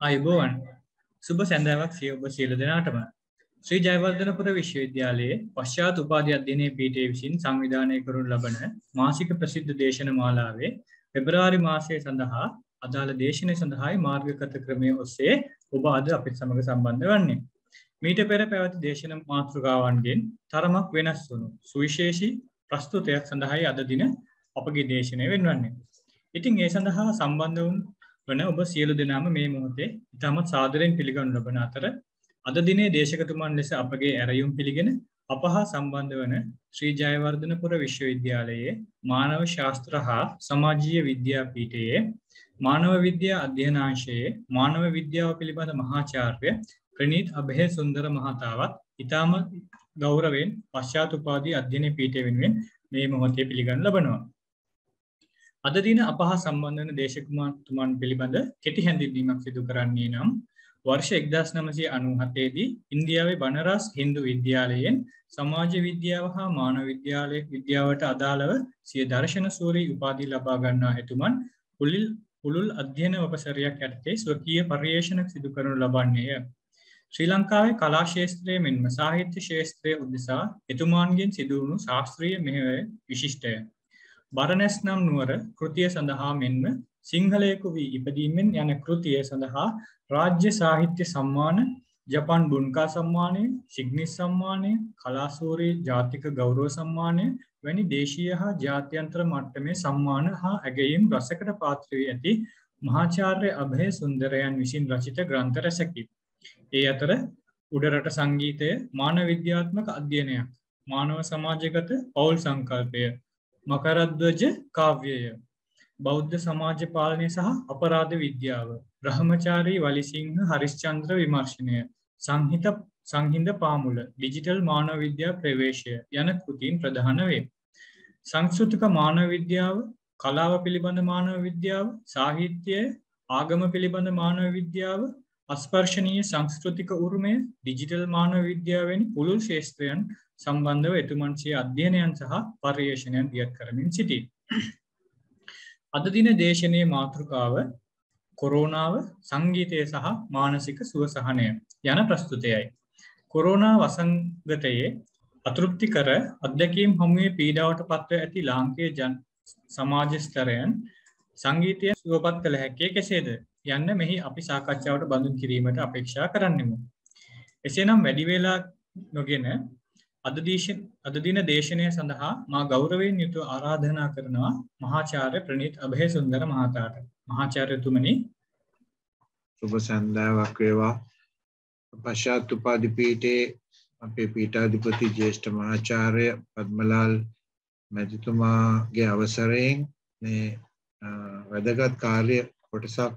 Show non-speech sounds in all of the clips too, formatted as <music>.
අයිබෝවන් සුබ සැඳෑවක් සිය ඔබ සියලු දෙනාටම ශ්‍රී ජයවර්ධනපුර විශ්වවිද්‍යාලයේ පශ්චාත් උපාධි අධ්‍යනය පීටේ විසින් සංවිධානය කරුන් ලබන මාසික ප්‍රසිද්ධ දේශන මාලාවේ පෙබරාරි මාසය සඳහා අදාළ දේශනය සඳහායි මාර්ගකත ක්‍රමය ඔස්සේ ඔබ අද අපිත් සමඟ සම්බන්ධ වන්නේ. මීට පෙර පැවති දේශන මාතෘකාවන්ගෙන් තරමක් වෙනස් වුණු සුවිශේෂී ප්‍රස්තුතයක් සඳහායි අද දින අපගේ දේශනය වෙන්වන්නේ. ඉතින් ඒ සඳහා සම්බන්ධ වුන් වන ඔබ සියලු දෙනාම මේ මොහොතේ ඉතාමත් සාදරයෙන් පිළිගනු ලබන අතර අද දිනේ දේශකතුමන් ලෙස අපගේ ඇරයුම් පිළිගෙන අප හා සම්බන්ධ වන ශ්‍රී ජයවර්ධනපුර විශ්වවිද්‍යාලයේ මානව ශාස්ත්‍ර හා සමාජීය විද්‍යා පීඨයේ මානව විද්‍යා අධ්‍යනාංශයේ මානව විද්‍යාව පිළිබඳ මහාචාර්ය ප්‍රනීත් අභය සුන්දර මහතාවත් ඉතාම ගෞරවෙන් පශ්චාත් උපාධි අධ්‍යයන පීඨය වෙනුවෙන් මේ මොහොතේ පිළිගනු ලබනවා. අද දින අපහ සම්බන්ධන දේශකුමාතුමන් පිළිබඳ කෙටි හැඳින්වීමක් සිදු කරන්නේ නම් වර්ෂ එක්දස් නමසය අනුහතේදී ඉන්දියාවේ බනරස් හින්දු විද්‍යාලයෙන් සමාජ විද්‍යාව හා මාන විද්‍යාලය විද්‍යාවට අදාළව සිය දර්ශන සූරී උපාදී ලබා ගන්නා එතුමන් පුලිල් පුළුල් අධ්‍යයන වපසරයක් ඇත්තේ ස්වකීය පර්යේෂණක් සිදු කරනු ලබන්නේය. ශ්‍රී ලංකාවේ කලාශේත්‍රය මෙන්ම සාහිත්‍ය ශේත්‍රය උදෙසා එතුමාන්ගෙන් සිදුවුණු ශාස්ත්‍රීය මෙහය විශිෂ්ටය. බරණැස් නම් නුවර කෘතිය සඳහා මෙන්ම සිංහලයකු වී ඉපදීමෙන් යන කෘතිය සඳහා රාජ්‍ය සාහිත්‍ය සම්මාන ජපන් බුන්කා සම්මානය සිග්නිස් සම්මානය කලාසූරී ජාතික ගෞරෝ සම්මානය වැනි දේශීය හා ජාත්‍යන්ත්‍ර මට්ටමේ සම්මාන හා ඇගයීම් රසකට පාත්‍රවී ඇති මහාචාර්ය අභය සුන්දරයන් විසින් රචිත ග්‍රන්ථ රැසකි. ඒ අතර උඩරට සංගීතය මාන විද්‍යාත්මක අධ්‍යයනයක් මානව සමාජගත පවුල් සංකල්පය මකරද්වජ කාව්‍යය බෞද්ධ සමාජ පාලනය සහ අපරාධ විද්‍යාව බ්‍රහමචාරී වලිසිංහ හරිශ්චන්ද්‍ර විමර්ශනය සංහිත සංහින්ද පාමුල ඩිජිටල් මානව විද්‍යා ප්‍රවේශය යන කෘතින් ප්‍රධාන වේ. සංස්ෘතික මානව විද්‍යාව කලාව පිළිබඳ මානව විද්‍යාව සාහිත්‍යය ආගම පිළිබඳ මානව විද්‍යාව අස්පර්ශනීය සංස්කෘතික උරුමය ඩිජිටල් මානව විද්‍යාවෙනි පුළුල් ශේෂත්‍රයන් සම්බන්ධව එතුමන්සේ අධ්‍යයනයන් සහ පර්යේෂණයන් දියත් කරමින් සිටි. අද දින දේශනයේ මාතෘකාව කොරෝනාව සංගීතය සහ මානසික සුවසහනය යන ප්‍රස්තුතයයි. කොරෝනා වසංගතයේ අතෘප්ති කර අත්දැකීම් හමුවේ පීඩාවට පත්ව ඇති ලාංකය ජන් සමාජස්තරයන් සංගීතය සුවපත් කළ හැක්කේ කෙසේද යන්න මෙහි අපි සාකච්ඡාවට බඳුන් කිරීමට අපේක්ෂා කරන්නෙමු. එසේනම් වැඩිවෙලා නොගෙන අද දින දේශනය සඳහා මා ගෞරවයෙන් යුතු ආරාධනා කරනවා මහාචාර්ය ප්‍රනීත් අභය සුන්දර මහතාට. මහාචාර්යතුමනි. සුබ සන්දාවක් වේවා. පශ්චාත් උපාධි පීඨයේ අපේ පීඨාධිපති ජ්‍යෙෂ්ඨ මහාචාර්ය පද්මලාල් මැතිතුමාගේ අවසරයෙන් මේ වැදගත් කාර්ය කොටසක්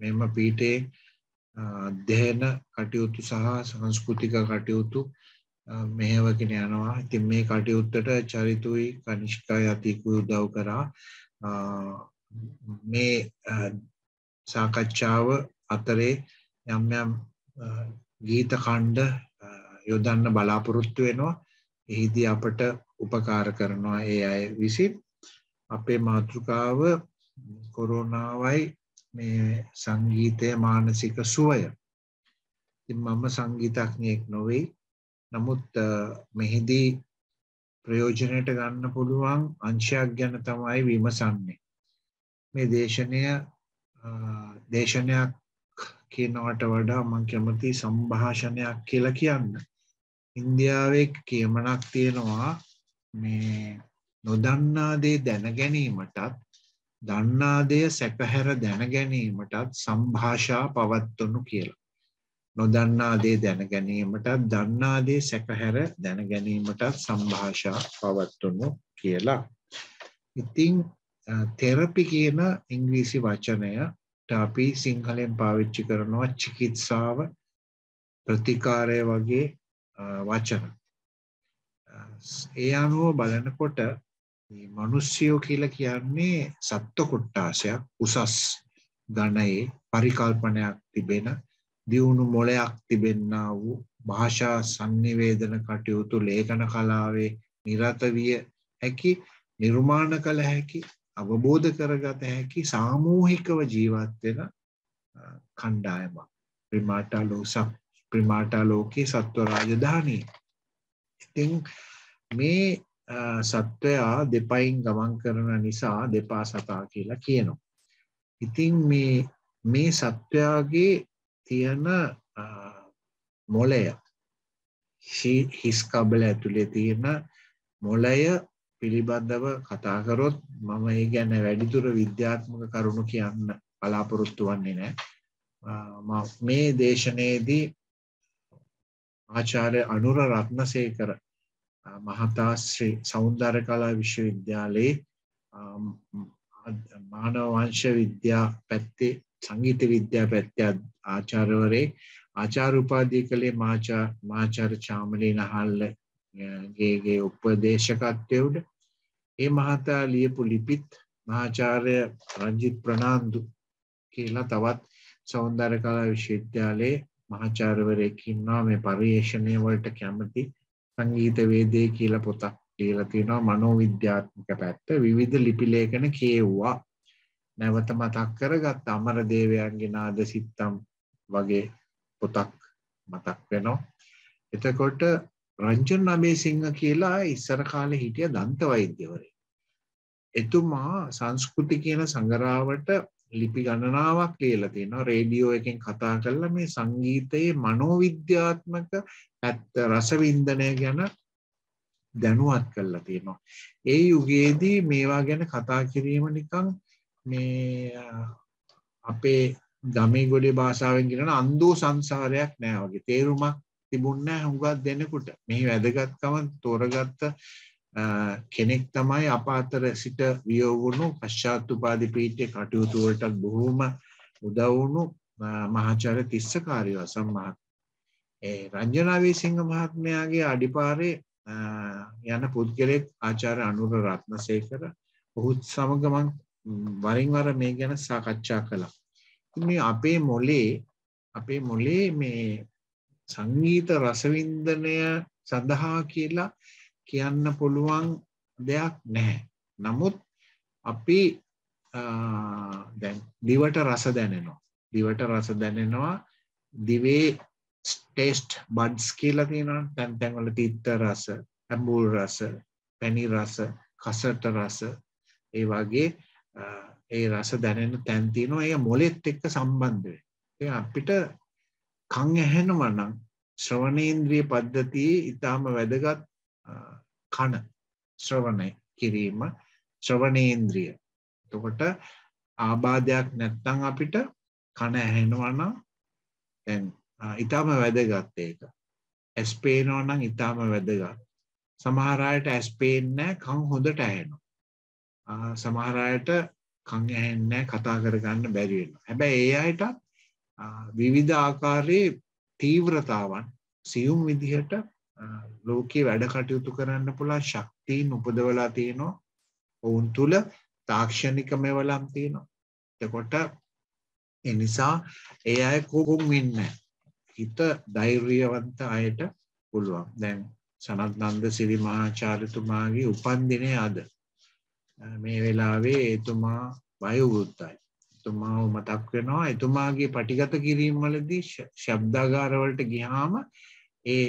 මෙම පීඨයේ අධ්‍යයන කටයුතු සහ සංස්කෘතික කටයුතු මෙහෙවගෙන යනවා. ඉතින් මේ කටයුත්තට චරිතුයි කනිෂ්කා යතිකුයි උදව් කරා. මේ සාකච්ඡාව අතරේ යම් යම් ගීත කණ්ඩ යොදන්න බලාපොරොත්තු වෙනවා. එහිදී අපට උපකාර කරනවා ඒ අය විසින්. අපේ මාතෘකාව කොරෝනාවයි මේ සංගීතය මානසික සුවය. ඉතින් මම සංගීතඥයෙක් නොවෙයි. නමුත් මෙහිදී ප්‍රයෝජනයට ගන්න පුළුවන් අංශයක් ගැන තමයි විමසන්නේ. මේ දේශනය දේශනයක් කියනවට වඩා මං කැමති සම්භාෂණයක් කියලා කියන්න. ඉන්දියාවේ කියමනක් තියෙනවා මේ නොදන්නා දේ දැන ගැනීමටත් දන්නා දෙය සැකහැර දැන ගැනීමටත් සම්භාෂා පවත්වනු කියලා. නොදන්නා දේ දැන ගැනීමටත් දන්නා දේ සැකහැර දැන ගැනීමටත් සම්භාෂා පවත්වනු කියලා. ඉතිං තෙරපි කියන ඉංග්‍රීසි වචනයට අපි සිංහලෙන් පාවිච්චි කරනවා චිකිත්සාව ප්‍රතිකාරය වගේ වචන. ඒ අනුව බලනකොට මනුස්්‍යයෝ කියල කියන්නේ සත්ව කොට්ටාසයක් උසස් ගණයේ පරිකල්පනයක් තිබෙන දියුණු මොලයක් තිබෙන්න වූ භාෂා සංනිවේදන කටයුතු ලේඛන කලාවේ නිරත විය හැකි නිර්මාණ කළ හැකි අවබෝධ කරගත හැකි සාමූහිකව ජීවත් වෙන කණ්ඩායමක් ප්‍රිමාටා ලෝසක් ප්‍රිමාටා ලෝකයේ සත්ව රාජධානී ඉතිං මේ සත්වයා දෙපයින් ගමන් කරන නිසා දෙපා සතා කියලා කියනවා. ඉතිං මේ සත්වයාගේ තියෙන මොලය හිස්කබල ඇතුළේ තියෙන මොලය පිළිබඳව කතාකරොත් මම ඒ ගැන වැඩිතුර විද්‍යාත්මක කරුණු කියන්න බලාපොරොත්තු වන්නේ නෑ. මේ දේශනයේදී ආචාර්ය අනුර රත්නසේකර මහතා ශ්‍රී සෞන්දර්ය කලා විශ්වවිද්‍යාලයේ මානවංශ විද්‍යා පැත්තේ සංගීත විද්‍යා පැත්තේ ආචාර්යවරේ ආචාර උපාධිය කළේ මාචාර චාමලී නහල්ලගේගේ උපදේශකත්වයවුඩ ඒ මහතා ලියපු ලිපිත් මහාචාර්ය රංජිත් ප්‍රනාන්දු කියලා තවත් සෞන්දර්ය කලා විශ්වවිද්‍යාලයේ මහාචාර්යවරයෙක්කින්නවා මේ පර්යේෂණය වලට කැමති සංගීත වේදේ කියල පොතක් කියලා තියෙනවා. මනෝවිද්‍යාත්මක පැත්ත. විවිධ ලිපිලේඛන කියව්වා. නැවත මතක් කරගත් අමර දේවයන්ගේ නාද සිත්තම් වගේ පොතක් මතක් වෙනවා. එතකොට රංජන් අබේ සිංහ කියලා ඉස්සර කාලෙ හිටිය දන්ත වෛද්‍යවරේ එතුමා සංස්කෘති කියන සංගරාවට ලිපි ගණනාවක් ලියලා තියෙනවා. රේඩියෝ එකෙන් කතා කරලා මේ සංගීතයේ මනෝවිද්‍යාත්මක පැත්ත රසවින්දනය ගැන දැනුවත් කරලා තියෙනවා. ඒ යුගයේදී මේවා ගැන කතා කිරීම නිකන් මේ අපේ ගමේ ගොඩේ භාෂාවෙන් කියන අන්දෝ සංසාරයක් නෑ වගේ. තේරුමක් තිබුණ නැහැ හුඟක් දෙනෙකුට. මෙහි වැදගත්කම තෝරගත්ත කෙනෙක් තමයි අප අතර සිට වියෝගුණු පශ්චාත්තුපාදි පීට්‍ය කටයුතුවලටත් බොහෝම උදවුණු මහාචාර තිස්සකාරය අසම් මහත්. රංජනාවී සිංහ මහත්මයාගේ අඩිපාරේ යන පුද්ගලෙක් ආචාර අනුර රත්නසේකර. ඔහුත් සමගමන් වරින්වර මේ ගැන සාකච්ඡා කළා. මේ අපේ මොලේ අපේ මොලේ මේ සංගීත රසවින්දනය සඳහා කියලා කියන්න පුළුවන් දෙයක් නැහැ. නමුත් අපි දැන් දිවට රස දැනෙනවා. දිවට රස දැනෙනවා දිවේ ටේස්ට් බඩ්ස් කියලා තියෙනවා තැන් තැන්වල තිත්ත රස, ඇඹුල් රස, පැණි රස, කසට රස ඒ වගේ ඒ රස දැනෙන තැන් තියෙනවා. ඒක මොලෙත් එක්ක සම්බන්ධ වෙයි. අපිට කන් ඇහෙනවා නම් ශ්‍රවණේන්ද්‍රිය පද්ධතියේ ඊටාම වැදගත් කන ශ්‍රවණය කිරීම ශ්‍රවණේන්ද්‍රිය. එතකොට ආබාධයක් නැත්තම් අපිට කන ඇහෙනවා නම් දැන් ඊටාම වැදගත් ඒක. ඇස් පේනවා නම් ඊටාම වැදගත්. සමහර අයට ඇස් පේන්නේ නැහැ කන් හොඳට ඇහෙනවා. සමහර අයට කන් ඇහෙන්නේ නැහැ කතා කරගන්න බැරි වෙනවා. හැබැයි ඒ අයට විවිධ ආකාරයේ තීව්‍රතාවන් සියුම් විදිහට ලෝකයේ වැඩ කටයුතු කරන්න පුළා ශක්තිීන් උපදවලා තියෙනවා. ඔවුන් තුළ තාක්ෂණික මෙවලම් තියෙනවා. එතකොට එනිසා ඒ අය කෝකුම් වෙන්න හිත ධෛර්යවන්ත අයට පුළුවන්. දැන් සනත් නන්ද සිරි මහාචාරතුමාගේ උපන්දිනය අද. මේ වෙලාවේ එතුමා වයවෘත්තයි එතුමාව මතක් වෙනවා එතුමාගේ පටිගත කිරීම්වලදී ශබ්දාගාරවලට ගිහාම ඒ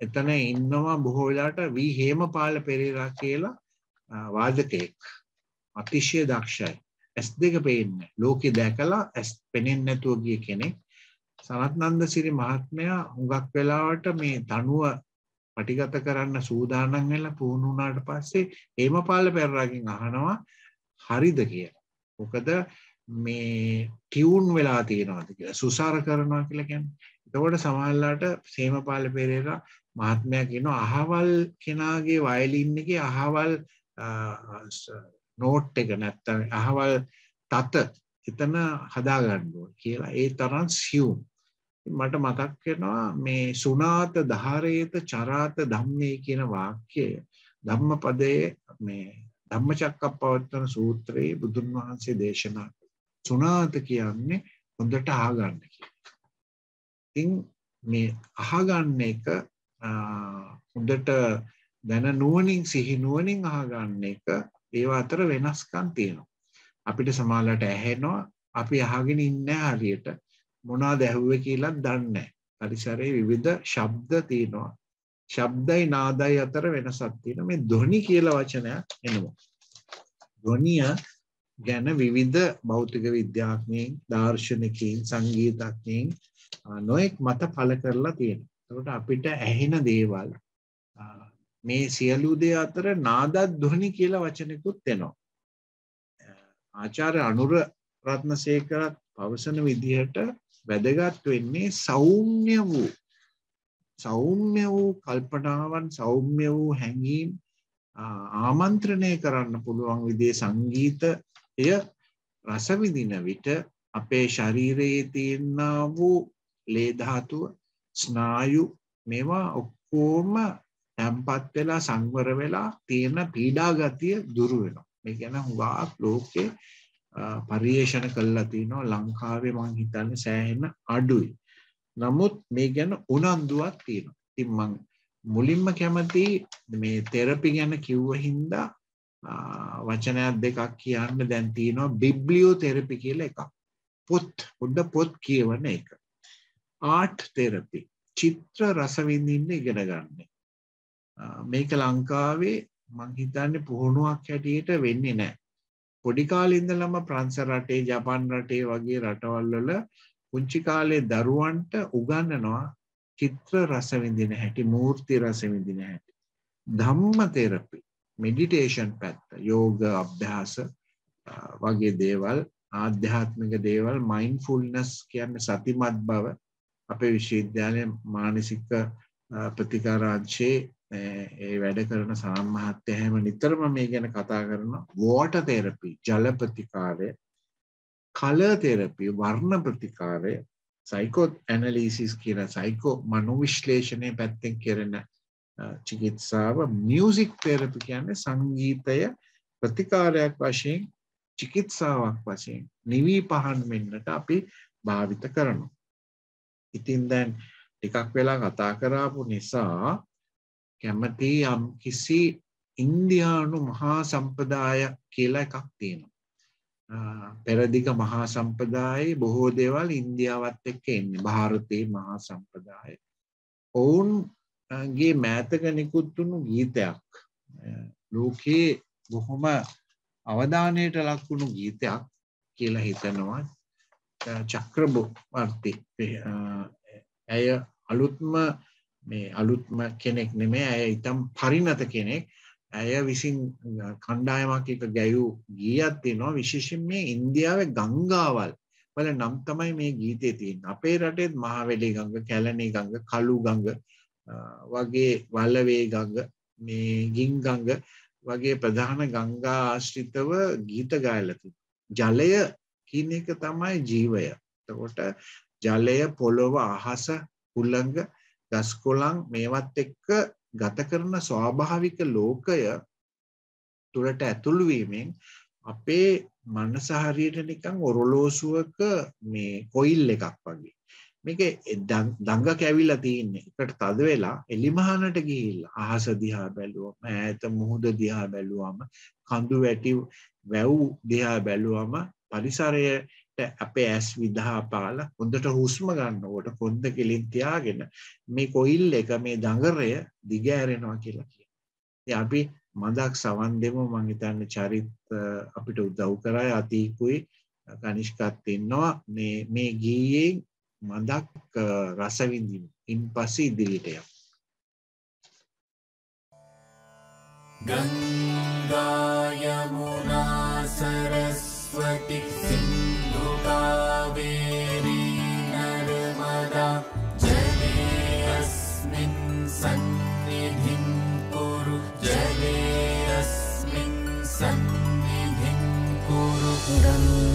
එතන ඉන්නවා බොහෝ වෙලාට වී හේමපාල පෙරේරා කියලා වාදකයෙක්. අතිශය දක්ෂයි. ඇස් දෙක පේන්නේ. ලෝකෙ දැකලා ඇස් පෙනෙන්නේ නැතුව ගිය කෙනෙක්. සනත්නන්ද සිරි මහත්මයා හුඟක් වෙලාවට මේ තනුව පටිගත කරන්න සූදානම් වෙලා පුහුණු වුණාට පස්සේ හේමපාල පෙරේරාගෙන් අහනවා හරිද? කියලා. මොකද මේ ටියුන් වෙලා තියෙනවාද කියලා සුසාර කරනවා කියලා කියන්නේ. එතකොට සමහරලාට සේමපාල පෙරේරා මහත්මයා කියනවා අහවල් කෙනාගේ වයලින් එකේ අහවල් නෝට් එක නැත්තම් අහවල් තත එතන හදාගන්න ඕන කියලා. ඒ තරම් සියුම්. මට මතක් වෙනවා මේ සුනාත ධාරේත චරාත ධම්මේ කියන වාක්‍යය ධම්මපදයේ මේ ධම්මචක්කප්පවත්තන සූත්‍රයේ බුදුන් වහන්සේ දේශනා සුනාත කියන්නේ හොඳට අහගන්න කියලා. ඉතින් මේ අහගන්න එක හොඳට දැන නුවනින් සිහි නුවනින් අහගන්න එක ඒවා අතර වෙනස්කම් තියෙනවා. අපිට සමාලට ඇහෙනවා අපි අහගෙන ඉන්නේ හරියට. මොනවද ඇහුවේ කියලා දන්නේ නැහැ. පරිසරයේ විවිධ ශබ්ද තියෙනවා. ශබ්දයි නාදයි අතර වෙනසක් තියෙනවා. මේ ධ්වනි කියලා වචනයක් එනවා. ධ්වනිය ගැන විවිධ භෞතික විද්‍යාඥයින්, දාර්ශනිකයින්, සංගීතඥයින් නොයෙක් මත පළ කරලා තියෙනවා. එතකොට අපිට ඇහෙන දේවල් මේ සියලු දේ අතර නාදද්වනි කියලා වචනකුත් එනවා. ආචාර්ය අනුර රත්නසේකරත් පවසන විදිහට වැදගත් වෙන්නේ සෞම්‍ය වූ සෞම්‍ය වූ කල්පනාවන් සෞම්‍ය වූ හැඟීම් ආමන්ත්‍රණය කරන්න පුළුවන් විදිේ සංගීතය රසවිදින විට අපේ ශරීරයේ තියෙන්නා වූ ලේධාතුව ස්නායු මේවා ඔක්කෝම තැම්පත් වෙලා සංවර වෙලා තියෙන පීඩාගතිය දුරු වෙනවා. මේ ගැන හුඟක් ලෝකේ පරියේෂණ කල්ලා තිනවා ලංකාවේ මං හිතන්න සෑහෙන අඩුයි. නමුත් මේ ගැන උනන්දුවක් තියෙනවා. ඉතින් මං මුලින්ම කැමති මේ තෙරපි ගැන කිව්ව හින්දා වචනයක් දෙකක් කියන්න දැන් තියෙනවා බිබ්ලියෝ තෙරපි කියලා එකක්. පොත් පොඩ්ඩ පොත් කියවන එක. ආට් තෙරපි චිත්‍ර රසවිඳින්න ඉගෙන ගන්නේ. මේක ලංකාවේ මං හිතන්නේ පුහුණුවක් හැටියට වෙන්නේ නැහැ. පොඩි කාලේ ඉඳලම ප්‍රංශ රටේ, ජපාන් රටේ වගේ රටවල් වල පුංචි කාලේ දරුවන්ට උගන්වනවා චිත්‍ර රස විඳින හැටි, මූර්ති රස විඳින හැටි. ධම්ම තෙරපි, මෙඩිටේෂන් පැත්ත, යෝග අභ්‍යාස වගේ දේවල්, ආධ්‍යාත්මික දේවල්, මයින්ඩ්ෆුල්නස් කියන්නේ සතිමත් බව අපේ විශ්වවිද්‍යාලයේ මානසික ප්‍රතිකාරාංශයේ ඒ වැඩ කරන සාම් මහත්තය හැම නිතරම මේ ගැන කතා කරන වෝට තෙරපි ජල ප්‍රතිකාරය කල තෙරපි වර්ණ ප්‍රතිකාරය සයිකෝ ඇනලිසිස් කියන සයිකෝ මනුවිශ්ලේෂණය පැත්තෙන් කෙරෙන චිකිත්සාව මියසික් තෙරපි කියන්නේ සංගීතය ප්‍රතිකාරයක් වශයෙන් චිකිත්සාවක් වශයෙන් නිවී පහන් වෙන්නට අපි භාවිත කරනවා. ඉතින් දැන් ටිකක් වෙලා කතා කරාපු නිසා කැමති යම් කිසි ඉන්දයානු මහා සම්පදාය කියලා එකක් තියෙනවා. පෙරදිග මහා සම්පදායේ බොහෝ දේවල් ඉන්දියාවත් එක්ක එන්නේ භාරතයේ මහා සම්පදාය. ඔවුන්ගේ මෑතක නිකුත්තුුණු ගීතයක් ලෝකයේ බොහොම අවධානයට ලක්වුණු ගීතයක් කියලා හිතනවා චක්‍රබොවර්ති ඇය අලුත්ම මේ අලුත්ම කෙනෙක් නෙමේ ඇය ඉතම් පරිණත කෙනෙක්. ඇය විසින් කණ්ඩායමක් එක ගැයූ ගීයක් තියෙනවා. විශේෂයෙන් මේ ඉන්දියාවේ ගංගාවල්. වල නම් තමයි මේ ගීතේ තියෙන්නේ. අපේ රටේත් මහවැලි ගඟ කැලණි ගඟ කළු ගඟ වගේ වල්ලවේ ගඟ මේ ගින් ගඟ වගේ ප්‍රධාන ගංගා ආශ්‍රිතව ගීත ගායලා තිබෙනවා ජලය කියන එක තමයි ජීවය. එතකොට ජලය පොළොව අහස උල්ලංග ගස්කොලන් මේවත් එක්ක ගත කරන ස්වාභාවික ලෝකය තුළට ඇතුළුවීමෙන් අපේ මනස හරියට නිකං ඔරොලෝසුවක මේ කොයිල් එකක් වගේ. මේක දංග කැවිල්ලා තියන්නේ. එකට තද වෙලා එලිමහනට ගිහිල් අහස දිහා බැලුවම ඇත මුහුද දිහා බැලුවම කඳු වැටි වැව් දිහා බැලුවම පරිසරයට අපේ ඇස් විදහා පාල හොඳට හුස්ම ගන්නකොට කොන්ද කෙලින් තියාගෙන මේ කොයිල් එක මේ දඟරය දිගෑරෙනවා කියලා කිය. අපි මදක් සවන් දෙම මංහිතන්න චරිත් අපිට උදව් කරයි අතීකුයි කනිෂ්කත් ඉන්නවා මේ ගීයෙන් මදක් රසවිඳින් ඉන් පස්ස ඉදිරිටයක්. ගංගායමුණා සරස්වති सिन्धुकावेरी gần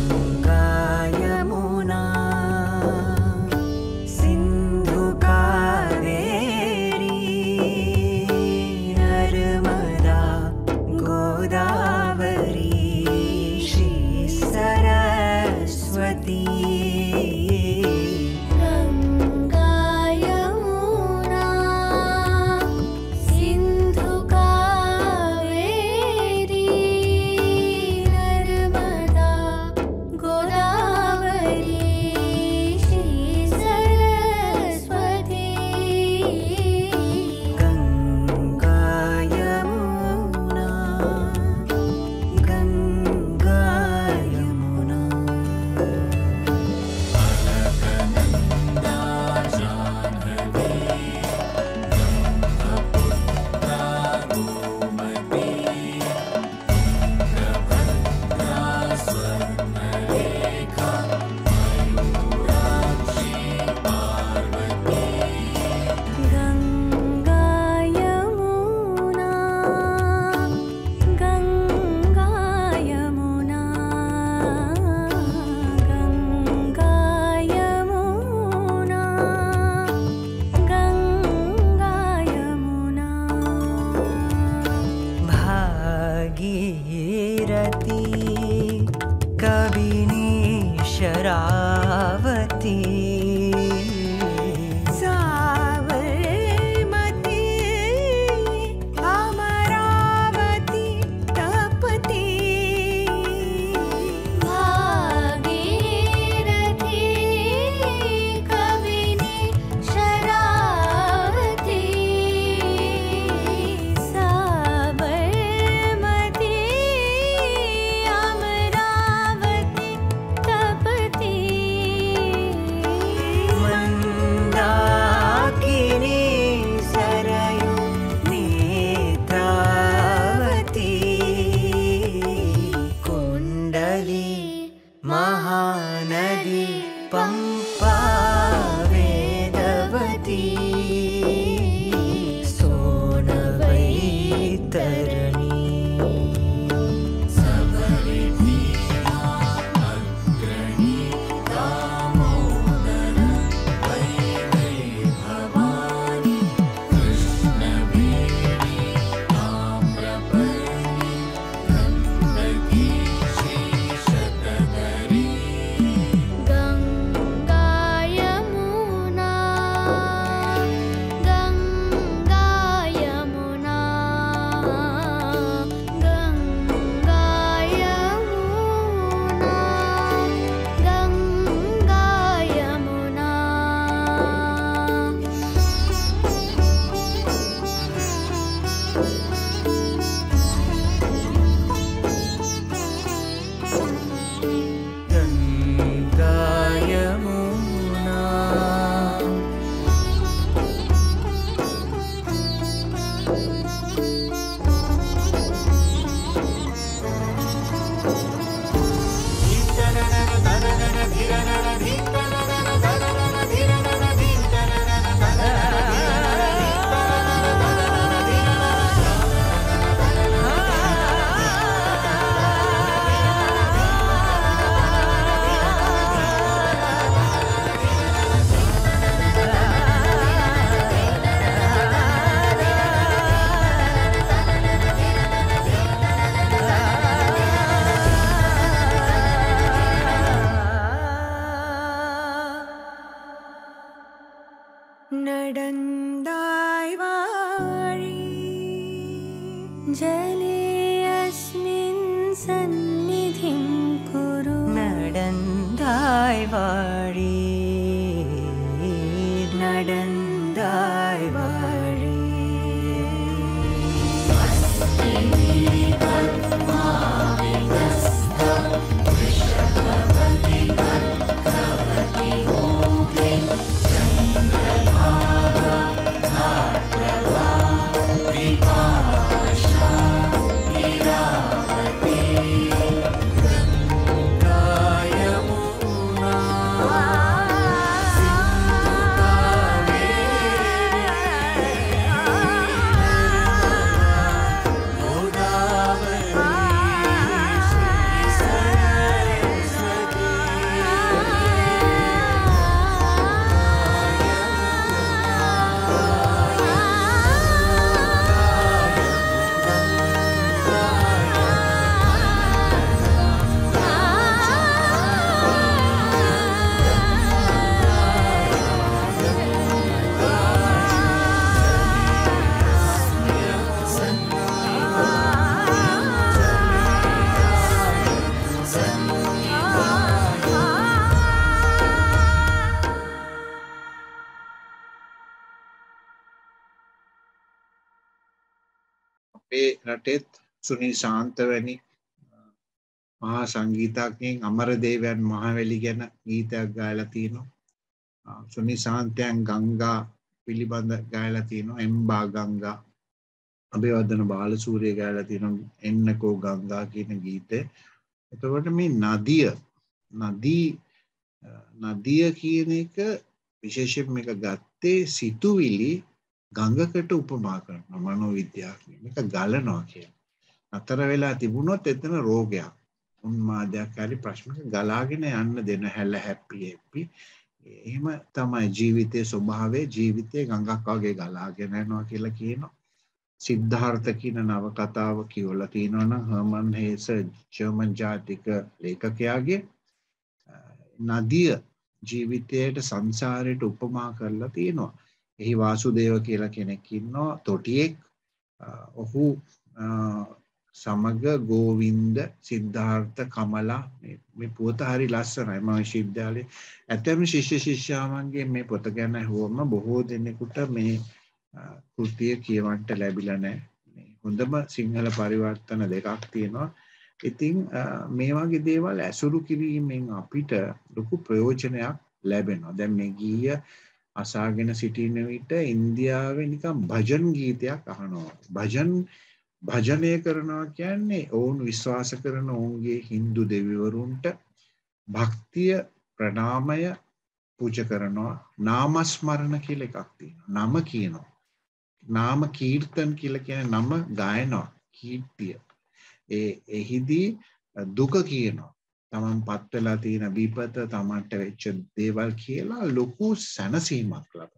රටෙත් සුනිල් ශාන්තවැනි මහා සංගීතඥයෙන් අමරදේවයන් මහවැලි ගැන ගීතයක් ගායලා තියෙනවා. සුනි ශාන්තයන් ගංගා පිළිබඳ ගායලා තියෙනවා. එම්බා ගංගා අභිවර්ධන බාලසූරිය ගායලා තියෙනවා. එන්නකෝ ගංගා කියන ගීතය. එතකොට මේ නදිය නදී නදිය කියන එක විශේෂයෙන් මේක ගත්තේ සිතුවිලි ගඟකට උපමා කරනවා මනෝවිද්‍යාඥයෝ මේක ගලනවා කියන. අතර වෙලා තිබුණොත් එතන රෝගයක්. උන්මාදයක් හරි ප්‍රශ්නක ගලාගෙන යන්න දෙන හැල හැප්පි හැප්පි. එහෙම තමයි ජීවිතයේ ස්වභාවය ජීවිතයේ ගඟක් වගේ ගලාගෙන යනවා කියලා කියනවා. සිද්ධාර්ථ කියන නවකතාව කියවලා තියෙනවා නම් හර්මන් හේස ජර්මන් ජාතික ලේඛකයාගේ නදිය ජීවිතයට සංසාරයට උපමා කරලා තියෙනවා. එහි වාසුදේව කියලා කෙනෙක් ඉන්නවා. තොටියෙක් ඔහු සමග ගෝවින්ද සිද්ධාර්ථ කමලා මේ පුවත හරි ලස්සනයි. ම විශ්විද්‍යාලය ඇතැම ශිෂ්‍ය ශිෂ්‍යාවන්ගේ මේ පොත ගැන හුවම බොහෝ දෙනෙකුට මේ කෘතිය කියවන්ට ලැබිල නෑ හොඳම සිංහල පරිවර්තන දෙකක් තියෙනවා. ඉතිං මේ වගේ දේවල් ඇසුරු කිරීමෙන් අපිට ලොකු ප්‍රයෝජනයක් ලැබෙනවා. දැන් මේ ගීය අසාගෙන සිටින විට ඉන්දියාවේ නිකම් භජන් ගීතයක් අහනවා. භජන් භජනය කරනවා කියන්නේ ඔවුන් විශ්වාස කරන ඔවුන්ගේ හින්දු දෙවිවරුන්ට භක්තිය ප්‍රනාමය පූජ කරනවා නාමස්මරණ කියල එකක් තියෙනවා. නම කියනවා. නාම කීර්තන් කියල කියන නම ගායනවා කීර්තිය. ඒ එහිදී දුක කියනවා. තමන් පත්වෙලා තියෙන විපත තමන්ට වෙච්ච දේවල් කියලා ලොකු සැනසීමක් ලබ.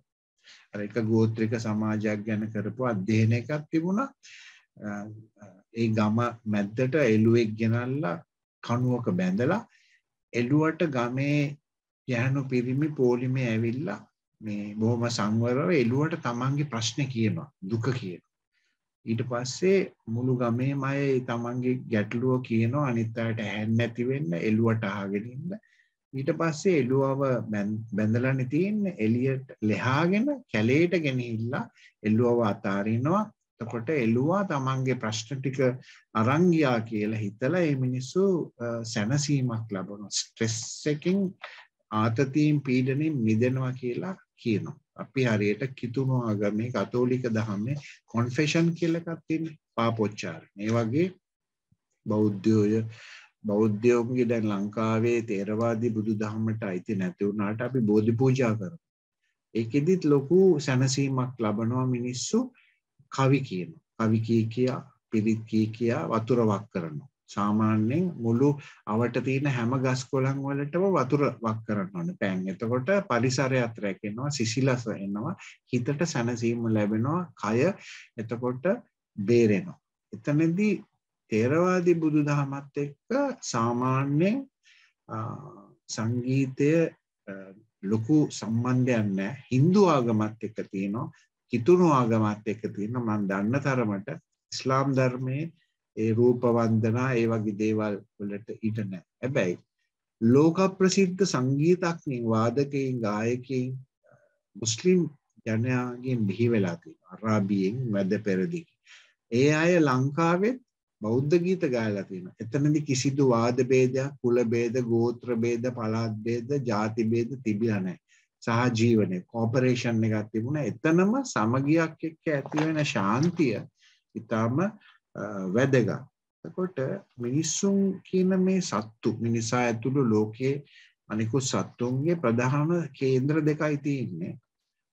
එක ගෝත්‍රික සමාජයක් ගැන කරපු අධ්‍යයනයකත් තිබුණා ඒ ගම මැද්දට එළුවෙක් ගෙනල්ලා කනුවක බැඳලා එළුවට ගමේ යහනු පිරිමි පෝලිමේ ඇවිල්ලා මේ බොහොම සංවරව එළුවට තමන්ගේ ප්‍රශ්න කියනවා දුක කියන. ඊට පස්සේ මුළු ගමේ මය තමන්ගේ ගැටලුව කියනවා අනිත්තායට හැන් නැතිවෙන්න එළුවට ආගෙනන්න ඊට පස්සේ එළුවව බැඳලන තියෙන් එලියට ලෙහාගෙන කැලේට ගෙනහිල්ලා එල්ලුවව අතාරිනවා. තකොට එල්ලුවා තමන්ගේ ප්‍රශ්න ටික අරංගයා කියලා හිතලා ඒ මිනිස්සු සැනසීමක් ලබන ස්ට්‍රෙස්සකින් ආතතීම් පීඩනින් මිදෙනවා කියලා කියනවා. අපි හරියට කිතුුණු ආගමේ කතෝලික දහම්ේ කොන්ෆෙෂන් කියලකත්තින් පාපොච්චාර. ඒ වගේ බෞද්ධෝය බෞද්ධයෝන්ගේ දැන් ලංකාවේ තේරවාදී බුදු දහමට අයිති නැතිවුණට අපි බෝධි පූජා කර ඒකෙදිත් ලොකු සැනසීමක් ලබනවා මිනිස්සු කවි කියන කවිකී කියා පිරිත්කී කියා වතුරවක් කරනවා. සාමාන්‍යයෙන් මුළු අවට තියෙන හැම ගස් කොළන් වලටම වතුර වක් කරන්න ඕන. පෑන් එතකොට පරිසරයත් රැකෙනවා සිසිලස එනවා හිතට සැනසීම ලැබෙනවා කය එතකොට බේරෙනවා. එතනදී තේරවාදී බුදු දහමත් එක්ක සාමාන්‍යයෙන් සංගීතය ලොකු සම්බන්ධයක් නෑ හින්දු ආගමත් එක්ක තියෙනවා කිතුුණු ආගමත් එක්ක තියෙන මන් දන්න තරමට ඉස්ලාම් ධර්මයේ ඒ රූප වන්දනා ඒ වගේ දේවල් වලට ඊට නැහැ. හැබැයි ලෝක ප්‍රසිද්ධ සංගීතඥයින් වාදකයින් ගායකයින් මුස්ලිම් ජනයාගෙන් බිහි වෙලා තියෙනවා. අරාබියෙන් වැද පෙරදිග. ඒ අය ලංකාවේ බෞද්ධ ගීත ගායලා තියෙනවා. එතනදි කිසිදු වාද ભેදයක්, කුල ભેද, ගෝත්‍ර ભેද, පළාත් ભેද, ಜಾති ભેද තිබිලා නැහැ. සහජීවනයේ කෝපරේෂන් එකක් තිබුණා. එතනම සමගියක් එක්ක ඇති වෙන ශාන්තිය ඊටම වැදගත්. එතකොට මිනිස්සුන් කියන මේ සත්තු මිනිසා ඇතුළු ලෝකයේ අනිකුත් සත්තුන්ගේ ප්‍රධාන කේන්ද්‍ර දෙකයි තියෙන්නේ.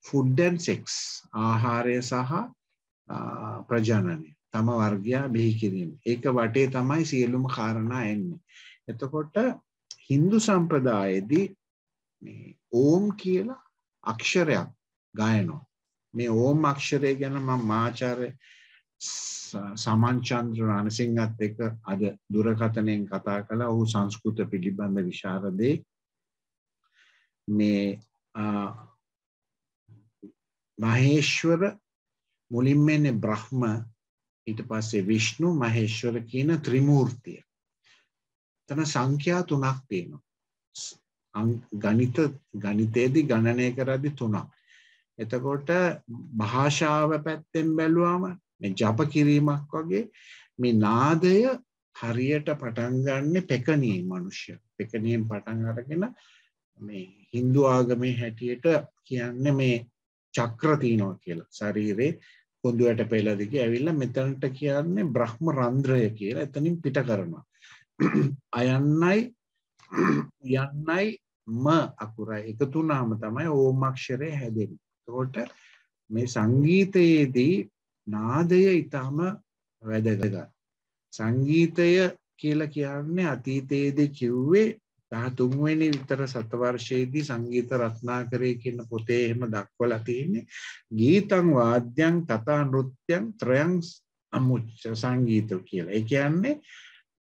ෆුඩ් ඇන්ඩ් සෙක්ස් ආහාරය සහ ප්‍රජනනය. තම වර්ගයා බිහි කිරීම. ඒක වටේ තමයි සියලුම කාරණා එන්නේ. එතකොට Hindu සම්ප්‍රදායේදී මේ ඕම් කියලා අක්ෂරයක් ගයනවා. මේ ඕම් අක්ෂරය ගැන මම මාචාර්ය සමන්චන්ද්‍ර රණසිංහත් එක්ක අද දුරකථනයෙන් කතා කළා. ඔහු සංස්කෘත පිළිබඳ විශාරදේ මේ මහේශ්වර මුලින්ම එන්නේ බ්‍රහ්ම ඊට පස්සේ විෂ්ණු මහේශ්වර කියන ත්‍රිමූර්තිය. එතන සංඛ්‍යා තුනක් තියෙනවා. ගණිත ගණිතයේදී ගණනය කරද්දී තුනක්. එතකොට භාෂාව පැත්තෙන් බැලුවාම මේ ජප කිරීමක් වගේ මේ නාදය හරියට පටන් ගන්න පෙකණී මනුෂ්‍ය. පෙකණියෙන් පටන් අරගෙන මේ Hindu ආගමේ හැටියට කියන්නේ මේ චක්‍ර තියනවා කියලා. ශරීරේ කොඳුයට පෙළදිග ඇවිල්ලා මෙතනට කියන්නේ බ්‍රහ්ම රන්ද්‍රය කියලා එතනින් පිට කරනවා. අයන්නයි යන්නයි ම අකුරයි එකතු වුණාම තමයි ඕම් අක්ෂරය හැදෙන්නේ. එතකොට මේ සංගීතයේදී නාදය ඊටම වැදගත්. සංගීතය කියලා කියන්නේ අතීතයේදී කිව්වේ දහ තුන්වෙනි විතර සතවර්ෂයේදී සංගීත රත්නාකරය කියන පොතේ එහෙම දක්වලා තියෙන්නේ ගීතං වාද්‍යං තථා නෘත්‍යං ත්‍රයං අමුච්ච සංගීත කියලා. ඒ කියන්නේ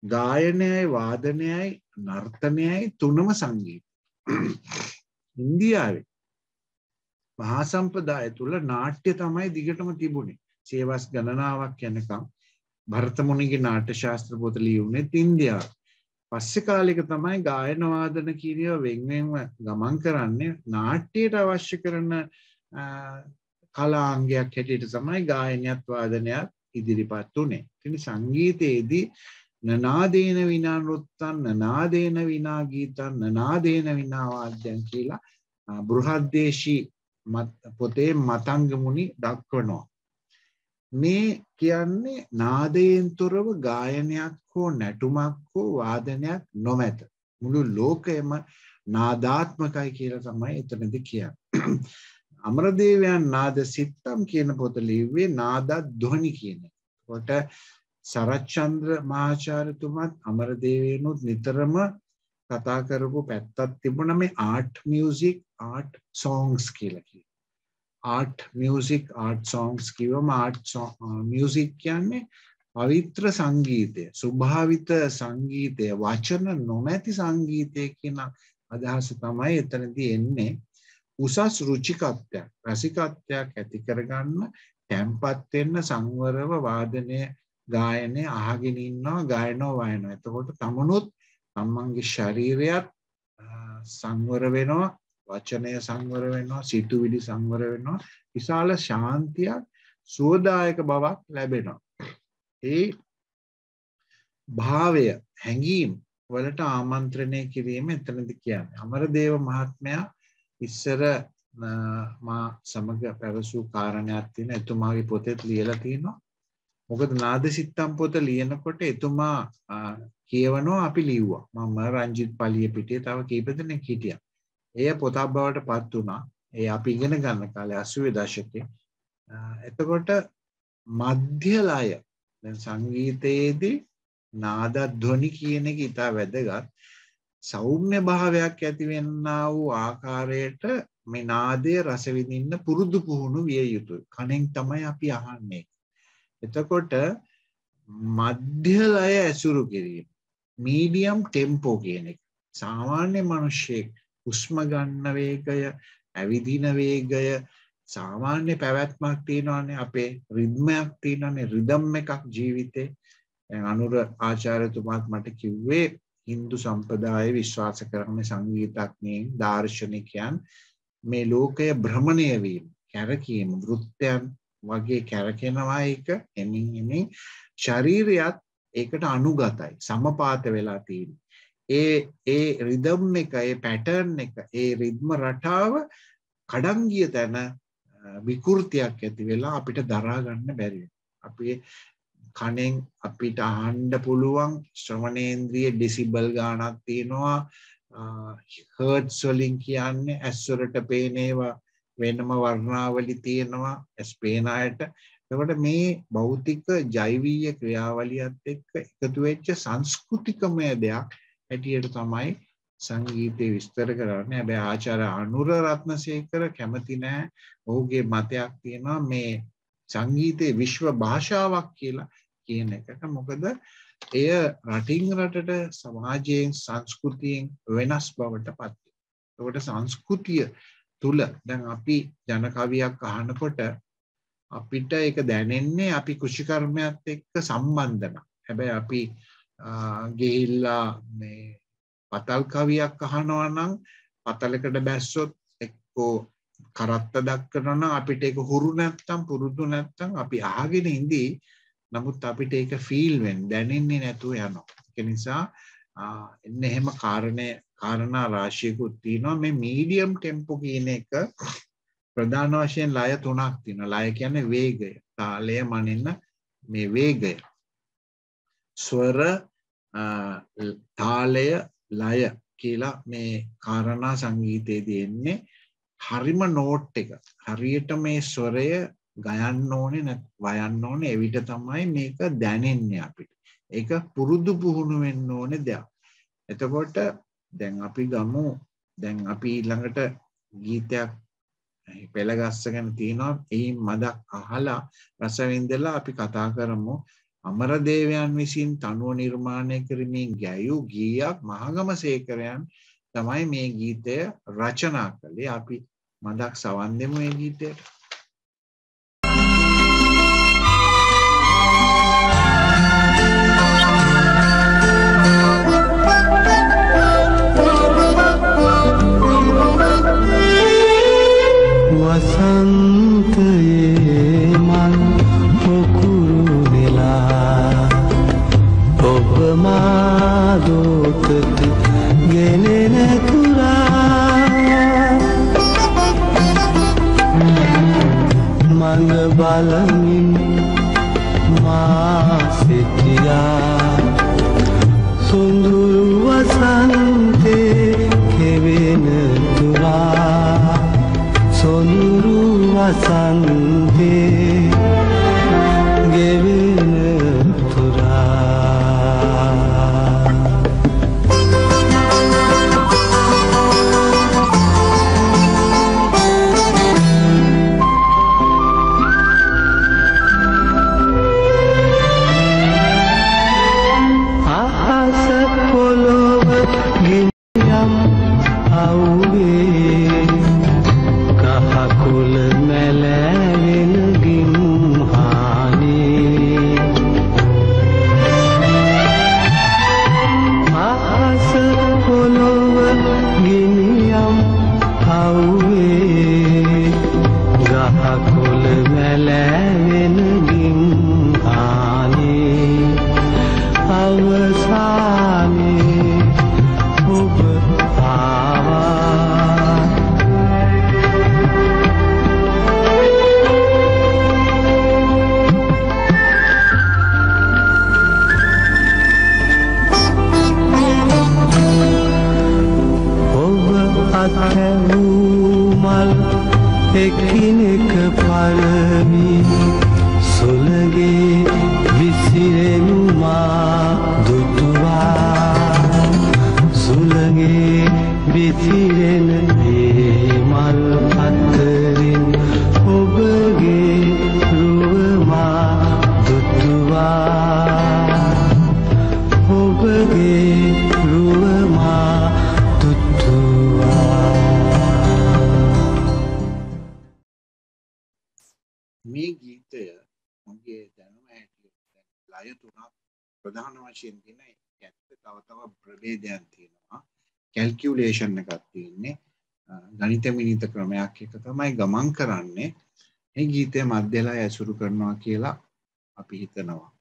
ගායනයයි වාදනයයි නර්තනයයි තුනම සංගීත. ඉන්දියාවේ මහා සම්ප්‍රදාය තුල නාට්‍ය තමයි දිගටම තිබුණේ. සේවස් ගණනාවක් යනකම් භරතමුනිගේ නාට්‍ය ශාස්ත්‍ර පොත ලියුනේ ඉන්දියාවේ. පස්සෙ කාලෙක තමයි ගායනවාදන කිරියව වෙන්වෙන්ම ගමන් කරන්නේ නාට්‍යයට අවශ්‍ය කරන කලාංගයක් හැටියට තමයි ගායනයත් වාදනයක් ඉදිරිපත් වනේ. තිනි සංගීතයේදී නනාදේන විනා නෘත්තන් නනාදේන විනා ගීතන් නනාදේන විනාවාද්‍යන් කියලා බෘහද්දේශී පොතේ මතංගමුණි දක්වනවා. මේ කියන්නේ නාදයෙන් තොරව ගායනයක් හෝ නැටුමක් හෝ වාදනයක් නොමැත. මුළු ලෝකයම නාදාත්මකයි කියලා තමයි එතනදි කියන්නේ. <clears throat> අමරදේවයන් නාද සිත්තම් කියන පොත ලිව්වේ නාදත් ධ්වනි කියන. කොට සරච්චන්ද්‍ර මහාචාර්යතුමත් අමරදේවයනුත් නිතරම කතා කරපු පැත්තක් තිබුණ මේ ආර්ට් මියසික් ආර්ට් සෝංස් කියලා කිය. ආර්ට් මියසික් ආර්ට් සෝංස් කිවම ආර්ට් මියසික් කියන්නේ පවිත්‍ර සංගීතය ස්වභාවිත සංගීතය වචන නොමැති සංගීතය කියන අදහස තමයි එතනදී එන්නේ. උසස් රුචිකත්වයක් රසිකත්වයක් ඇති කරගන්න තැම්පත් වෙන්න සංවරව වාදනය ගායනය අහගෙන ඉන්නවා ගායනෝ වයනවා. එතකොට තමනුත් තමන්ගේ ශරීරයත් සංවර වෙනවා වචනය සංවර වෙනවා සිතුවිලි සංවර වෙනවා විශාල ශාන්තියක් සුවදායක බවක් ලැබෙනවා. ඒ භාවය හැඟීම් වලට ආමන්ත්‍රණය කිරීම එතනදි කියන්නේ. අමරදේව මහත්මයා ඉස්සර මා සමග පැවසූ කාරණයක් තියෙන එතුමාගේ පොතෙත් ලියලා තියෙනවා මොකද නාද සිත්තම් පොත ලියනකොට එතුමා කියවනවා අපි ලිව්වා. මම රංජිත් පලිය පිටිය තව කීප දෙනෙක් හිටියා. එය පොතක් බවට පත් වුණා ඒ අපි ඉගෙන ගන්න කාලේ 80 දශකේ එතකොට මධ්‍ය ලය දැන් සංගීතයේදී නාද ධ්වනි කියන එක ඉතා වැදගත් සෞම්‍ය භාවයක් ඇතිවෙන්නා වූ ආකාරයට මේ නාදය රස විඳින්න පුරුදු පුහුණු විය යුතුයි. කණෙන් තමයි අපි අහන්නේ. එතකොට මධ්‍ය ලය ඇසුරු කිරීම. මීඩියම් ටෙම්පෝ කියන එක. සාමාන්‍ය මිනිස්සෙක් හුස්ම ගන්න වේගය, ඇවිදින වේගය, සාමාන්‍ය පැවැත්මක් තියෙනවානේ අපේ රිද්මයක් තියෙනවානේ රිදම් එකක් ජීවිතේ දැන් අනුර ආචාර්යතුමාත් මට කිව්වේ හින්දු සම්ප්‍රදාය විශ්වාස කරන සංගීතඥයින් දාර්ශනිකයන් මේ ලෝකය භ්‍රමණය වීම කැරකීම වෘත්තයන් වගේ කැරකෙනවා එක එමින් එමින් ශරීරයත් ඒකට අනුගතයි සමපාත වෙලා තියෙන. ඒ ඒ රිදම් එක ඒ පැටර්න් එක ඒ රිද්ම රටාව කඩංගිය තැන විකෘතියක් ඇති වෙලා අපිට දරාගන්න බැරි. අපේ කනෙන් අපිට අහන්ඩ පුළුවන් ශ්‍රමණේන්ද්‍රිය ඩිසිබල් ගානක් තියෙනවා හර්ඩ්ස් වලින් කියන්නේ ඇස්වරට පේනේවා වෙනම වර්ණාවලි තියෙනවා ඇස් පේන අයට එකට මේ භෞතික ජෛවීය ක්‍රියාවලියත් එක්ක එකතු වෙච්ච සංස්කෘතිකමය දෙයක් හැටියට තමයි සංගීතය විස්තර කරන්න හැබැ ආචාර අනුර රත්නසේකර කැමති නෑ ඔහුගේ මතයක් තියෙනවා මේ සංගීතය විශ්ව භාෂාවක් කියලා කියන එකට මොකද එය රටින් රටට සමාජයෙන් සංස්කෘතියෙන් වෙනස් බවට පත්. ඔකට සංස්කෘතිය තුළ දැන් අපි ජනකවියක් අහනකොට අපිට එක දැනෙන්නේ අපි කෘෂිකර්මයත් එක්ක සම්බන්ධන. හැබැයි අපි ගෙහිල්ලා පතල් කවියක් අහනවා නම් පතලකට බැස්සොත් එක්කෝ කරත්ත දක්කරන අපිට එක හුරු නැත්තම් පුරුදු නැත්තම් අපි ආගෙන ඉදී නමුත් අපිට ඒක ෆීල්වෙන් දැනෙන්නේ නැතුව යනවා. නිසා එන්න එහෙම කාරණය කාරණා රාශයකුත් තියෙනවා මේ මීඩියම් ටෙම්පෝ කියන එක ප්‍රධාන වශයෙන් ලය තුනක් තියෙනවා. ලය කියන්නේ වේගය. තාලය මනින්න මේ වේගය. ස්වර තාලය ලය කියලා මේ කාරණා සංගීතයේදී එන්නේ හරිම නෝට් එක. හරියට මේ ස්වරය ගයන්න ඕනේ නැත් වයන්න ඕනේ එවිට තමයි මේක දැනෙන්නේ අපිට. ඒක පුරුදු පුහුණු වෙන්න ඕනේ දෙයක්. එතකොට දැන් අපි ගමු දැන් අපි ඊළඟට ගීතයක් පෙළගස්සගෙන තියෙනවා එහි මදක් අහලා රස විඳලා අපි කතා කරමු අමරදේවයන් විසින් තනුව නිර්මාණය කරමින් ගැයූ ගීයක් මහගම සේකරයන් තමයි මේ ගීතය රචනා කළේ. අපි මදක් සවන් දෙමු මේ ගීතයට. වසන්තයේ බලමින් මා සිටියා. සොඳුරු වසන්තේ කෙවෙන තුරා සොඳුරු වසන්තේ තව ප්‍රභේදයන් තියෙනවා. කැල්කියුලේෂන් එකක් තියෙන්නේ. ගණිත මිනිත ක්‍රමයක් එක තමයි ගමන් කරන්නේ. මේ ගීතය මධ්‍යලා ඇසුරු කරනවා කියලා අපි හිතනවා.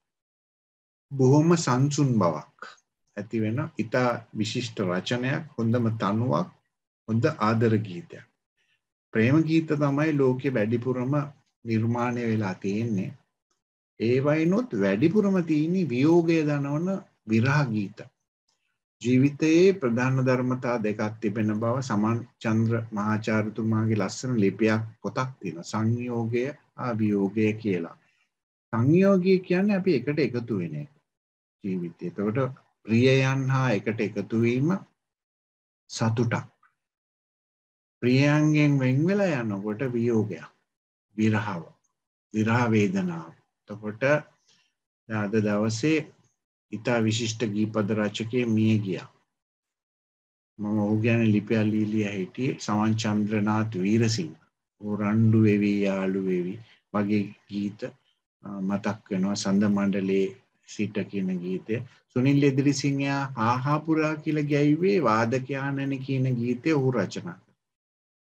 බොහොම සංසුන් බවක් ඇති වෙන ඉතා විශිෂ්ට රචනයක් හොඳම තනුවක් හොඳ ආදර ගීතයක්. ප්‍රේම ගීත තමයි ලෝකෙ වැඩිපුරම නිර්මාණය වෙලා තියෙන්නේ. ඒවයිනොත් වැඩිපුරම තියන්නේ වියෝගය දනවන විරහ ගීත. ජීවිතයේ ප්‍රධාන ධර්මතා දෙකක් තිබෙන බව සමන් චන්ද්‍ර මහාචාරතුමාගේ ලස්සන ලිපියක් පොතක් තියෙන සංයෝගය අභියෝගය කියලා. සංයෝගය කියන්නේ අපි එකට එකතු වෙන එක ජීවිතය එතකොට ප්‍රියයන් හා එකට එකතුවීම සතුටක්. ප්‍රියයන්ගෙන් වෙන් වෙලා යනකොට වියෝගයක් විරහව විරහ වේදනාව. එතකොට අද දවසේ ඉතා විශිෂ්ට ගීපද රචකය මිය ගියා. මම ඔහු ගැන ලිපියල් ලීලිය හිටියේ සමන් චන්ද්‍රනාත් වීරසිංහ. රණ්ඩු වෙවි යාළු වෙවි වගේ ගීත මතක් වෙනවා සඳ මණ්ඩලේ සිට කියන ගීතය. සුනිල් එදිරිසිංහයා ආහාපුරා කියලා ගැයිවේ වාදකයානන කියන ගීතය ඔහු රචනා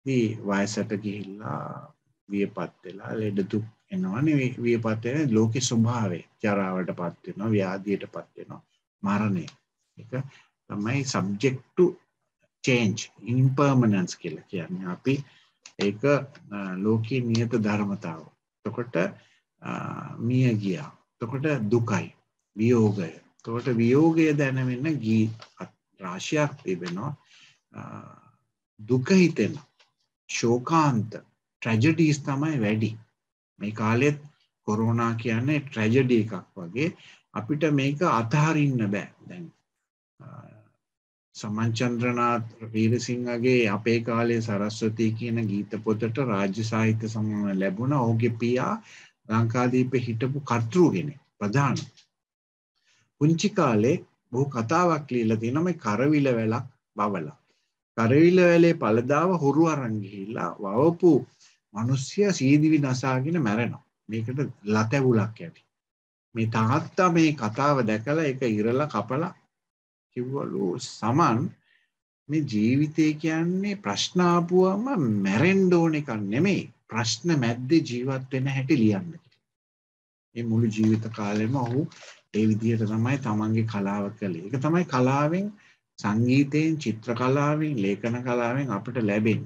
දී වයසට ගිහිල්ලා වියපත් වෙලා ලෙඩ දුක් එනවනේ වියපත් වෙන ලෝකේ ස්වභාවය ජරාවට පත් වෙනවා ව්‍යාධියට පත් වෙනවා මරණය එක තමයි subject to change impermanence කියලා කියන්නේ අපි ඒක ලෝකයේ නියත ධර්මතාව. එතකොට මිය ගියා. එතකොට දුකයි වියෝගය. එතකොට වියෝගය දැනෙන්න ගී රාශියක් තිබෙනවා. දුක හිතෙන ශෝකාන්ත ට්‍රැජඩීස් තමයි වැඩි. මේ කාලෙත් කොරෝනා කියන්නේ ට්‍රැජඩි එකක් වගේ. අපිට මේක අතහරින්න බෑ. දැන් සමන්චන්ද්‍රනාත් වීරසිංහගේ අපේ කාලේ සරස්වතී කියන ගීත පොතට රාජ්‍ය සාහිත්‍ය සමම ලැබුණ. ඔහුගේ පියා ලංකාදීප හිටපු කර්තෘගෙන ප්‍රධාන. පුංචි කාලේ බොහෝ කතාවක් ලියලා තියෙනවා මේ කරවිල වැලක් බවලා. කරවිල වැලේ පළදාව හුරු අරන් ගිහිල්ලා වවපු මිනිස්සයා සීදිවි නසාගෙන මැරෙනවා. මේකට ලතැවුලක් ඇති. මේ තාත්තා මේ කතාව දැකලා ඒක ඉරලා කපලා කිව්වලු සමන් මේ ජීවිතය කියන්නේ ප්‍රශ්නාපුවම මැරෙන්ඩ ඕන එකක් නෙමෙයි. ප්‍රශ්න මැද්දේ ජීවත් වෙන හැටි ලියන්න. ඒ මුළු ජීවිත කාලෙම ඔහු ඒ විදිහට තමයි තමන්ගේ කලාව කළේ. එක තමයි කලාවෙන් සංගීතයෙන් චිත්‍ර කලාවෙන් ලේඛන කලාවෙන් අපිට ලැබෙන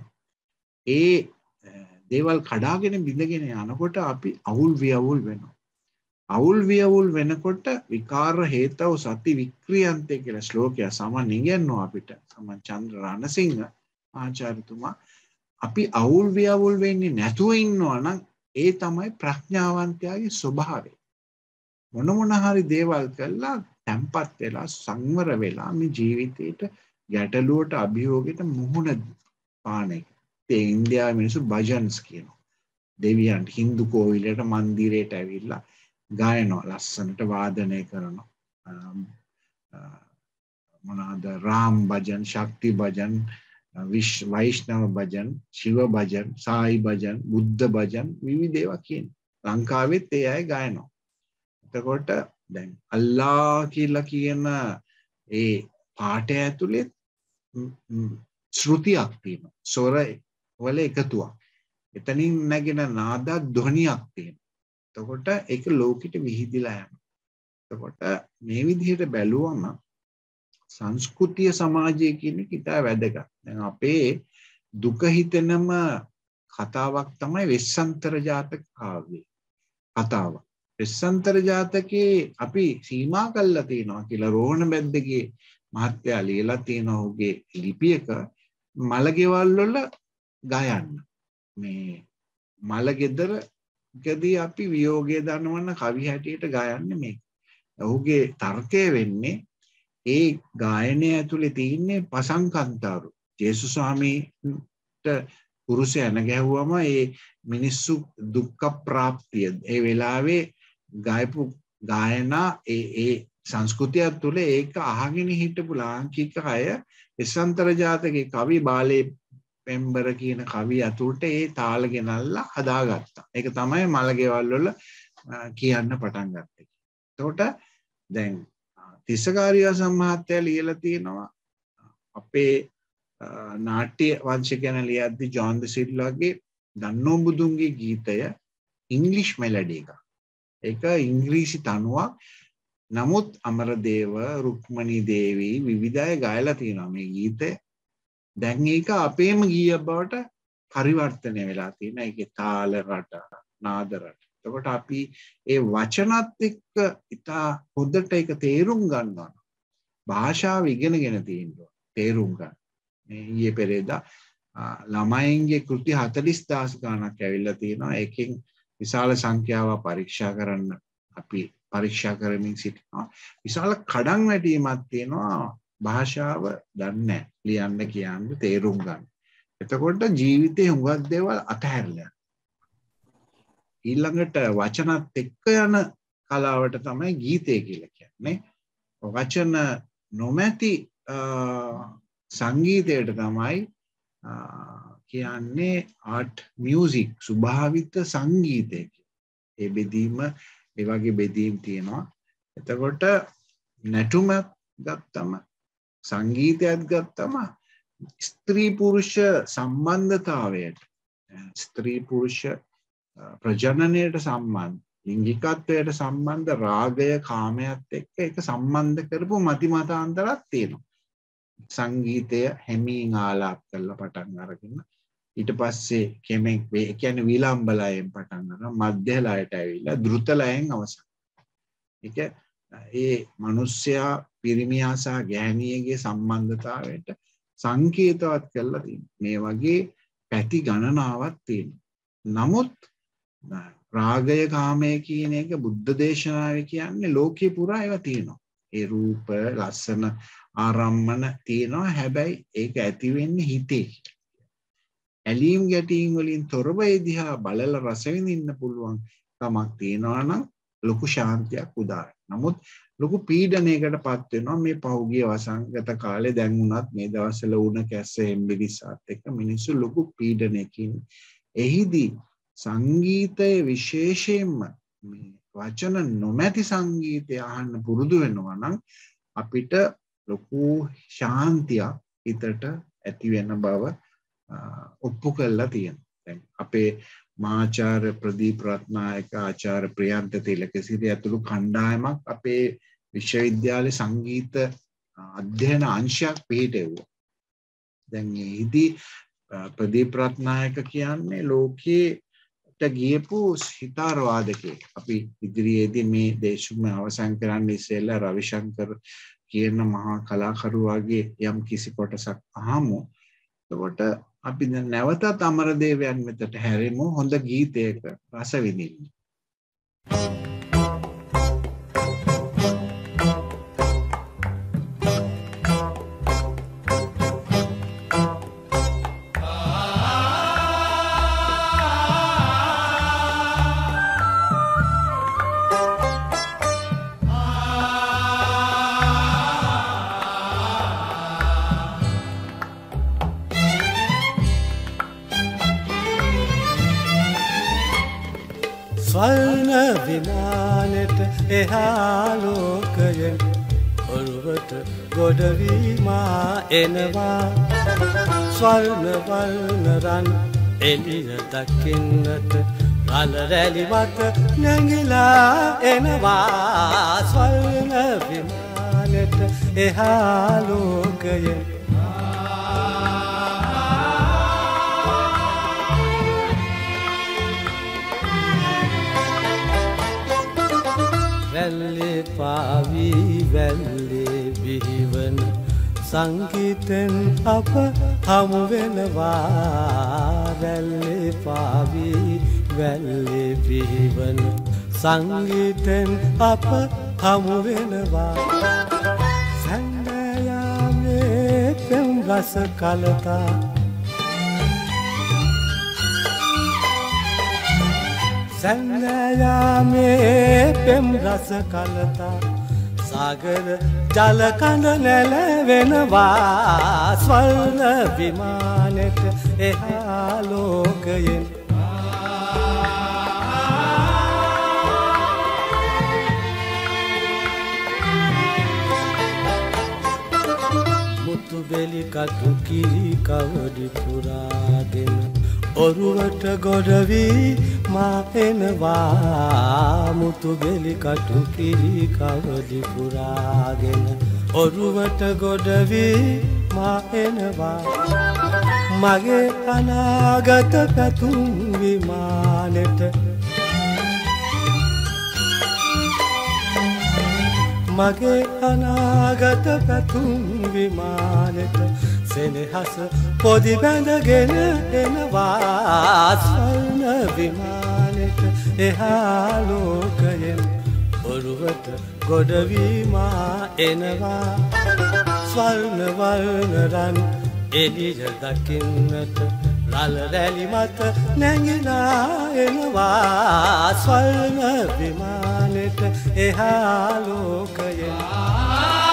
ඒ දේවල් කඩාගෙන බිඳගෙන යනකොට අපි අවුල් වියවුල් වෙනවා. අවුල් වියවුල් වෙනකොට විකාර හේතව සති වික්‍රියන්තය කියලා ශ්ලෝකය සමන් ඉගන්නවා අපිට. සමන් චන්ද්‍ර රණසිංහ ආචාර්යතුමා අපි අවුල් වියවුල් වෙන්නේ නැතුව ඉන්නවා නම් ඒ තමයි ප්‍රඥාවන්තයාගේ ස්වභාවය. මොන මොන හරි දේවල් කළා තැම්පත් වෙලා සංවර වෙලා මේ ජීවිතේට ගැටලුවට අභියෝගයට මුහුණ පාන එක. ඒ ඉන්දියාවේ මිනිස්සු භජන්ස් කියනවා. දෙවියන්ට හින්දු කෝවිලට මන්දිරයට ඇවිල්ලා ගායනවා ලස්සනට වාදනය කරනවා. මොනාද රාම් භජන් ශක්ති භජන් වෛශ්නව භජන් ශිව භජන් සායි භජන් බුද්ධ භජන් විවිධේවා කියන. ලංකාවෙත් ඒ අය ගායනවා. එතකොට දැන් අල්ලා කියලා කියන ඒ පාටය ඇතුළේ ශෘතියක් තියෙන සොර වල එකතුවක් එතනින් නැගෙන නාදක් ධ්වනියක් තියෙන එතකොට ඒක ලෝකෙට විහිදිලා යනවා. එතකොට මේ විදිහට බැලුවම සංස්කෘතිය සමාජය කියන එක ඉතා වැදගත්. දැන් අපේ දුක හිතෙනම කතාවක් තමයි වෙස්සන්තර ජාතක කාව්‍යය. කතාව. වෙස්සන්තර ජාතකේ අපි සීමා කළා තියෙනවා කියලා රෝහණ බැද්දගේ මහත්තයා ලියලා තියෙන ඔහුගේ ලිපියක මලගෙවල් වල ගයන්න. මේ මලගෙදර ගදී අපි වියෝගය දන්නවන්න කවි හැටියට ගයන්න මේ. ඔහුගේ තර්කය වෙන්නේ ඒ ගායනය ඇතුළේ තියන්නේ පසංකන්තාරු. ජේසු ස්වාමීට පුරුෂ ඇන ගැහුවම ඒ මිනිස්සු දුක්ක ප්‍රාප්තිය. ඒ වෙලාවේ ගයපු ගායනා ඒ ඒ සංස්කෘතියක් තුළ ඒක අහගෙන හිටපු ලාංකික අය එසන්තර ජාතකයේ කවි බාලේ පෙම්බර කියන කවි ඇතුළට ඒ තාල ගෙනල්ලා හදාගත්තා. ඒක තමයි මළගෙවල් වල කියන්න පටන් ගත්තේ. තොට දැන් තිස්සකාරිය සම්මහත්තය ලියල තියෙනවා අපේ නාට්‍ය වංශ ගැන ලියද්දි ජෝන්ද සිල්ලාගේ දන්නෝ බුදුන්ගේ ගීතය ඉංගලිෂ් මෙලඩ එක එක ඉංග්‍රීසි තනුවක් නමුත් අමරදේව රුක්මණී දේවී විවිධය ගයලා තියෙනවා මේ ගීතය දැන් ඒක අපේම ගීය බවට පරිවර්තනය වෙලා තියෙන. එක තාල රට නාදරට තකොට අපි ඒ වචනත් එක්ක ඉතා හොද්දට එක තේරුම් ගන්නවන භාෂාව ඉගෙනගෙන තියෙන්ටුව තේරුම් ගන්න. ඊය පෙරේදා ළමයින්ගේ කෘති හතලිස් දස් ගානක් ඇවිල්ල තියෙනවා. එකින් විශාල සංඛ්‍යාව පරීක්ෂා කරන්න අපි පරීක්ෂා කරමින් සිටිනවා. විශාල කඩන් වැටීමත් තියෙනවා. භාෂාව දන්න ලියන්න කියන්න තේරුම් ගන්න. එතකොට ජීවිතය හුඟත් දේවල් අතහැරල ඊල්ළඟට වචනත් එක්ක යන කලාවට තමයි ගීතය කියල කියන්නේ. වචන නොමැති සංගීතයට තමයි කියන්නේ ආට් මියසික් සුභාවිත සංගීතය ඒ බෙදීම ඒවගේ බෙදීම් තියෙනවා. එතකොට නැටුමත් ගත්තම සංගීතයත් ගත්තම ස්ත්‍රී පුරුෂ සම්බන්ධතාවයට ස්ත්‍රී පුරුෂ ප්‍රජනනයට සම්බන්ධ ලිංගිකත්වයට සම්බන්ධ රාගය කාමයත් එක්ක එක සම්බන්ධ කරපු මතිමතාන්තරත් තියෙනවා. සංගීතය හැමීන් ආලාප කරලා පටන් අරගෙන ඊට පස්සේ කෙමෙක් වේ කියන විලාම්බලයෙන් පටන් අර මධ්‍යලයට ඇවිල්ලා දෘතලයෙන් අවසන්. එක ඒ මනුස්්‍යයා පිරිමියාසා ගෑනියගේ සම්බන්ධතාවට සංකේතවත් කරලා තින් මේ වගේ පැති ගණනාවත් තියෙන නමුත් රාගය කාමය කියන එක බුද්ධ දේශනාව කියන්නේ ලෝකයේ පුරා ඒව තියෙනවා. ඒ රූප ලස්සන ආරම්මන තියෙනවා. හැබැයි ඒක ඇතිවෙන්න හිතේ. ඇලීම් ගැටීම් වලින් තොරව දිහා බලල රසවිඳන්න පුළුවන් තමක් තියෙනවානම් ලොකු ශාන්තියක් උදාර නමුත් ලොකු පීඩනයකට පත්වෙනවා මේ පෞගිය වසංගත කාලෙ දැන්වුනත් මේ දවසල වුණ කැස්ස එම්බිරිසාත් එක මිනිස්සු ලොකු පීඩනයකින් එහිදී සංගීතය විශේෂයෙන්ම වචන නොමැති සංගීතය අහන්න පුරුදු වෙනවා නම් අපිට ලොකු ශාන්තියක් හිතට ඇතිවෙන බව ඔප්පු කල්ලා තියෙන අපේ මාචාර ප්‍රදීප රත්නායක ආචාර ප්‍රියන්ත තිලකසිරි ඇතුළු කණ්ඩායමක් අපේ විශ්වවිද්‍යාල සංගීත අධ්‍යයන අංශයක් පිහිටෙව්වා. දැන් හිදී ප්‍රදීප රත්නායක කියන්නේ ලෝකයේ ගියපු හිතාරවාදකය අපි ඉදිරියේදී මේ දේශම අවසං කරන්න ඉස්සෙල්ල රවිශංකර කියන මහා කලාකරුවාගේ යම් කිසි කොටසක් අහමු. තකොට අපි නැවතත් අමරදේවයන් වෙතට හැරෙමු හොඳ ගීතයක රස විඳින්න. ස්වල්න ගොඩවීමා එනවා. ස්වල්නවල්නරන් එලිය දකින්නට රලරැලිමත නැගිලා එනවා. ස්වල්න විමානෙට එහාලෝකයෙන් වැල්ලේ පාවී වැල්ලේ බිහිවන සංගීතෙන් අප හමුවෙනවා වැල්ලේ පාවී වැල්ලේ බිහිවන සංගීතෙන් අප හමුවෙනවා සැන්නයාමේ පෙම් රස කලතා. සැන්නයාමේ පෙම් රස කලතා. සාගර ජලකඳ නැලවෙනවා ස්වල්න විමානෙට එහා ලෝකයෙන් මුතුබෙලි කටු කිරි කවඩි පුරාගෙන ඔරුවට ගොඩවී මා එනවා මුතු බෙලි කටු කිරි කවඩි පුරාගෙන. ඔරුවට ගොඩවී මා එනවා මගේ අනාගත පැතුම් විමානෙට. මගේ අනාගත පැතුම් විමානෙට. සෙනෙහස පොදි බැඳගෙන එනවා. ස්වර්ණ විමානෙට එහා ලෝකයෙන් ඔරුවට ගොඩවීමා එනවා. ස්වර්ණ වර්ණරන් එලිය දකින්නට රල රැලි මත නැගිලා එනවා. ස්වර්ණ විමානෙට එහා ලෝකයෙන්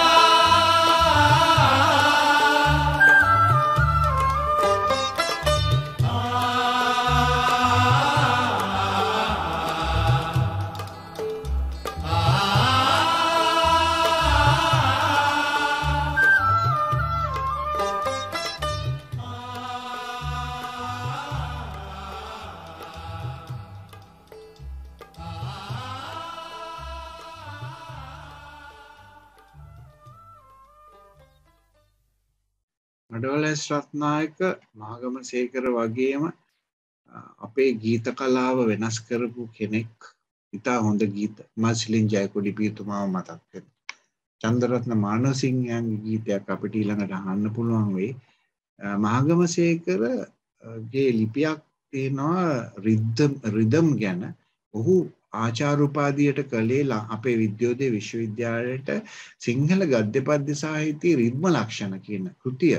මඩවලස් රත්නායක මහගම සේකර වගේම අ, අපේ ගීත කලාව වෙනස් කරපු කෙනෙක් ඉතා හොඳ ගීත. මස්ලින් ජයකොඩි පියතුමාව මතක්වෙන චන්දරත්න මානසිංහයන්ගේ ගීතයක් අපිට ඊළඟට අහන්න පුළුවන් වෙයි. අ, මහගම සේකර අ, ගේ ලිපියක් තියෙනවා රිද්දම් රිදම් ගැන. ඔහු ආචාරුපාදියට කළේ ලා- අපේ විද්‍යෝදය විශ්වවිද්‍යාලයට සිංහල ගද්‍ය පද්‍ය සාහිතී රිද්ම ලක්ෂණ කියන කෘතිය.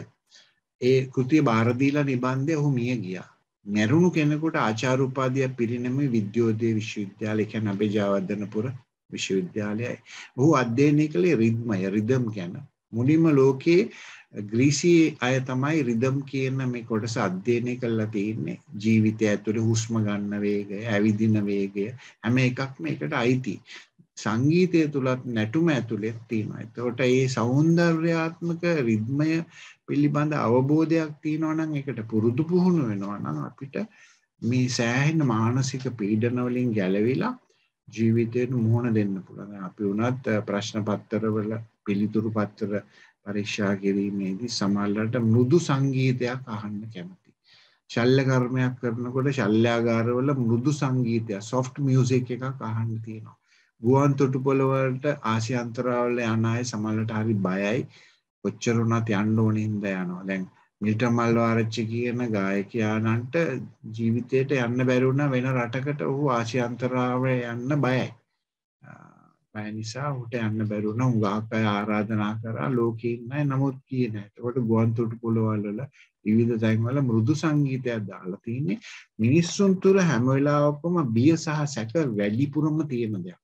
ඒ කෘතිය බාරදීලා නිබන්ධය ඔහු මිය ගියා. මැරුණු කෙනෙකුට ආචාරුපාදයක් පිරිනම විද්‍යෝදය විශ්වවිද්‍යාල එක නබේජාවර්ධනපුර විශ්වවිද්‍යාලයයි. ඔහු අධ්‍යයනය කළේ රිද්මය රිදම් ගැන. මුලින්ම ලෝකයේ ග්‍රීසියේ අය තමයි රිදම් කියන මේ කොටස අධ්‍යයනය කරලා තියෙන්නේ. ජීවිතය ඇතුළේ හුස්ම ගන්න වේගය ඇවිදින වේගය හැම එකක්ම එකට අයිති. සංගීතය තුළත් නැටුම ඇතුළෙත් තියෙනවා එතකොට ඒ සෞන්දර්යාත්මක රිද්මය පිළිබඳ අවබෝධයක් තියෙනවා නම් එකට පුරුදු පුහුණු වෙනවා නම් අපිට මේ සෑහෙන මානසික පීඩනවලින් ගැලවිලා ජීවිතයට මුහුණ දෙන්න පුළුවන් අපි වුණත් අ, ප්‍රශ්න පත්තරවල පිළිතුරු පත්තර පරීක්ෂා කිරීමේදී සමහරවිට මෘදු සංගීතයක් අහන්න කැමති. ශල්‍ය කර්මයක් කරනකොට ශල්‍යාගාරවල මෘදු සංගීතයක් soft music එකක් අහන්න තියෙනවා. ගුවන් තොටුපොළ වලට ආසියාන්තරාවල යන අය සමහරවිට හරි බයයි. කොච්චර වුණත් යන්න ඕන හින්දා යනවා. දැන් මිල්ටන් මල්වාරච්චි කියන ගායකයාණන්ට ජීවිතයට යන්න බැරි වුණා වෙන රටකට ඔහු ආසියාන්තරාවේ යන්න බයයි. බය නිසා ඔහුට යන්න බැරි වුණා. හුඟක් අය ආරාධනා කරා ලෝකේ ඉන්න අය නමුත් කියේ නැහැ. ඒකට ගුවන් තොටුපොළවල් වල විවිධ තැන්වල මෘදු සංගීතයක් දාලා තින්නේ. මිනිස්සුන් තුර හැම වෙලාවකම බිය සහ සැක වැඩිපුරම තියෙන දෙයක්.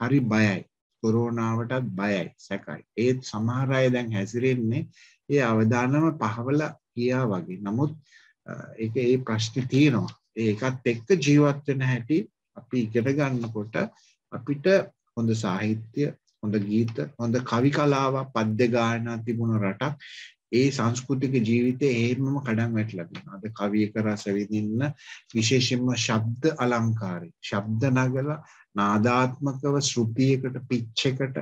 හරි බයයි. කොරෝනාවටත් බයයි සැකයි. ඒත් සමහර අය දැන් හැසිරෙන්නේ ඒ අවදානම පහවල ගියා වගේ. නමුත් අ, ඒක ඒ ප්‍රශ්නේ තියෙනවා. ඒකත් එක්ක ජීවත් වෙන හැටි අපි ඉගෙන ගන්නකොට අපිට හොඳ සාහිත්‍ය, හොඳ ගීත, හොඳ කවි කලාවක්, පද්‍ය ගායනා තිබුණ රටක් ඒ සංස්කෘතික ජීවිතය එහෙමම කඩන් වැටලා තියෙනවා. අද කවියක රස විඳින්න විශේෂයෙන්ම ශබ්ද අලංකාරය. ශබ්ද නගලා නාදාත්මකව ශ්‍රුතියකට පිච් එකට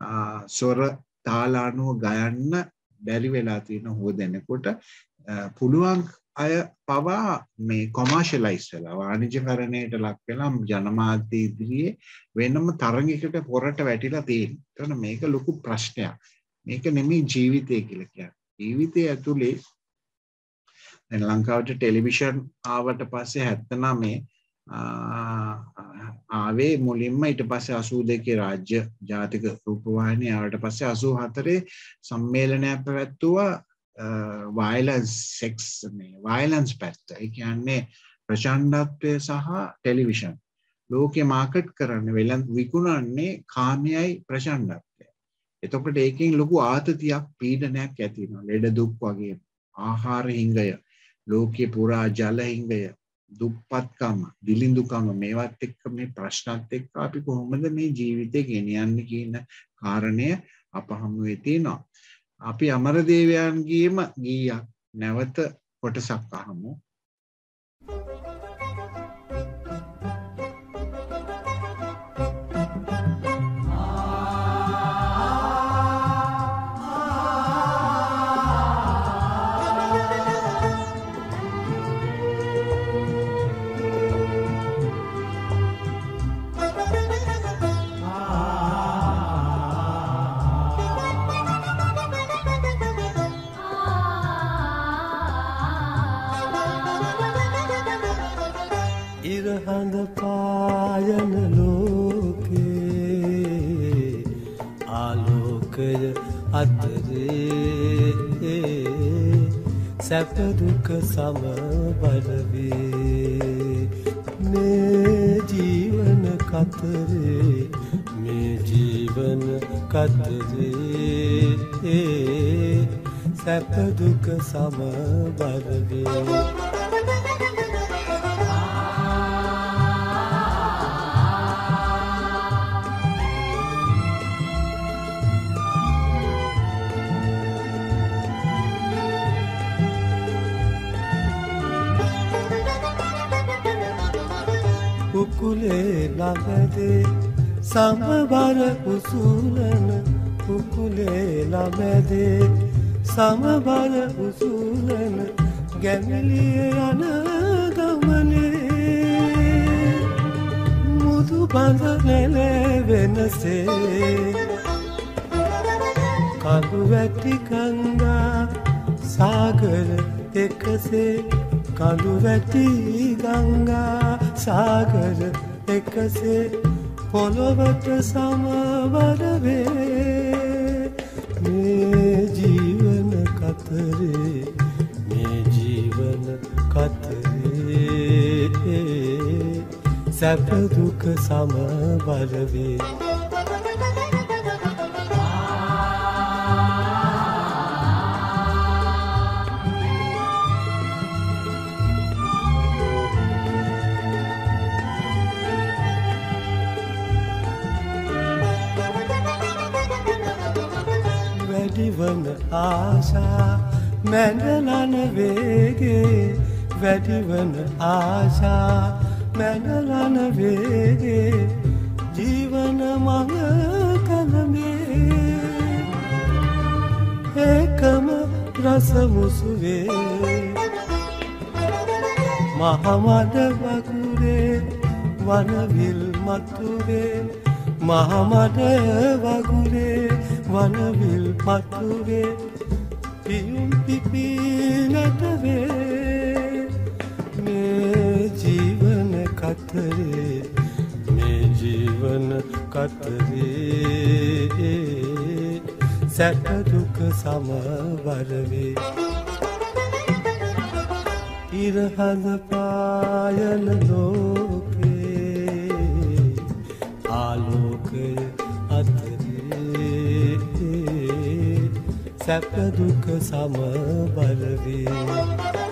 ආ, ස්වර තාල අනුව ගයන්න බැරි වෙලා තියෙන හො දෙනකොට ආ, පුළුවන් අය පවා මේ කොමර්ෂලයිස් වෙලා වාණිජකරණයට ලක් වෙලා ජනමාධ්‍ය ඉදිරියේ වෙනම තරඟයකට පොරට වැටිලා තියෙනවා. එතන මේක ලොකු ප්‍රශ්නයක්. මේක නෙමෙයි ජීවිතය කියලා කියන්නේ. ජීවිතය ඇතුලේ දැන් ලංකාවට ටෙලිවිෂන් ආවට පස්සේ 79 ආවේ මුලින්ම ඊට පස්සේ 82 රාජ්‍ය ජාතික රූපවාහිනිය ආවට පස්සේ 84 සම්මේලනයක් පැවැත්තුවා වයලන්ස් සෙක්ස් මේ වයලන්ස් පැත්ත. ඒ කියන්නේ ප්‍රචණ්ඩත්වය සහ ටෙලිවිෂන්. ලෝකෙ මාකට් කරන්න වෙලන් විකුණන්නේ කාමයයි ප්‍රචණ්ඩත්වය. එතකොට ඒකෙන් ලොකු ආතතියක් පීඩනයක් ඇති වෙනවා. ලෙඩ දුක් වගේ ආහාර හිඟය, ලෝකේ පුරා ජල හිඟය, දුප්පත්කම, දිලිඳුකම මේවත් එක්ක මේ ප්‍රශ්නත් එක්ක අපි කොහොමද මේ ජීවිතේ ගෙනියන්නේ කියන කාරණය අප හමුවේ තියෙනවා. අපි අමරදේවයන්ගේම ගීයක් නැවත කොටසක් අහමු සැපදුක සමබලවේ මේ ජීවන කතරේ මේ ජීවන කතරේ. සැපදුක සමබලවේ සමබර උසුලන උකුලේ ළඟදේ සමබර උසුලන ගැමිලිය යන ගමනේ. මුදු බඳ නැලවෙනසේ කඳු වැටි කංගා සාගර එකසේ. කඳු වැටි ගංගා සාගර එකසේ. පොළොවට සමවරවේ මේ ජීවන කතරේ මේ ජීවන කතරේ. සැපදුක සමවරවේ ආශා මැඩලන වේගේ වැඩිවන ආශා මැඩලන වේගේ ජීවන මඟ කළමේ ඒකම රසමුසුවේ මහමඩ වගුරේ වනවිල් මතුවේ. මහමඩ වගුරේ වනවිල් පතුවේ සැපදුක සමවරවේ ඉරහඳ පායන ලෝකේ ආලෝකය අතරේ සැපදුක සමබලවේ මේ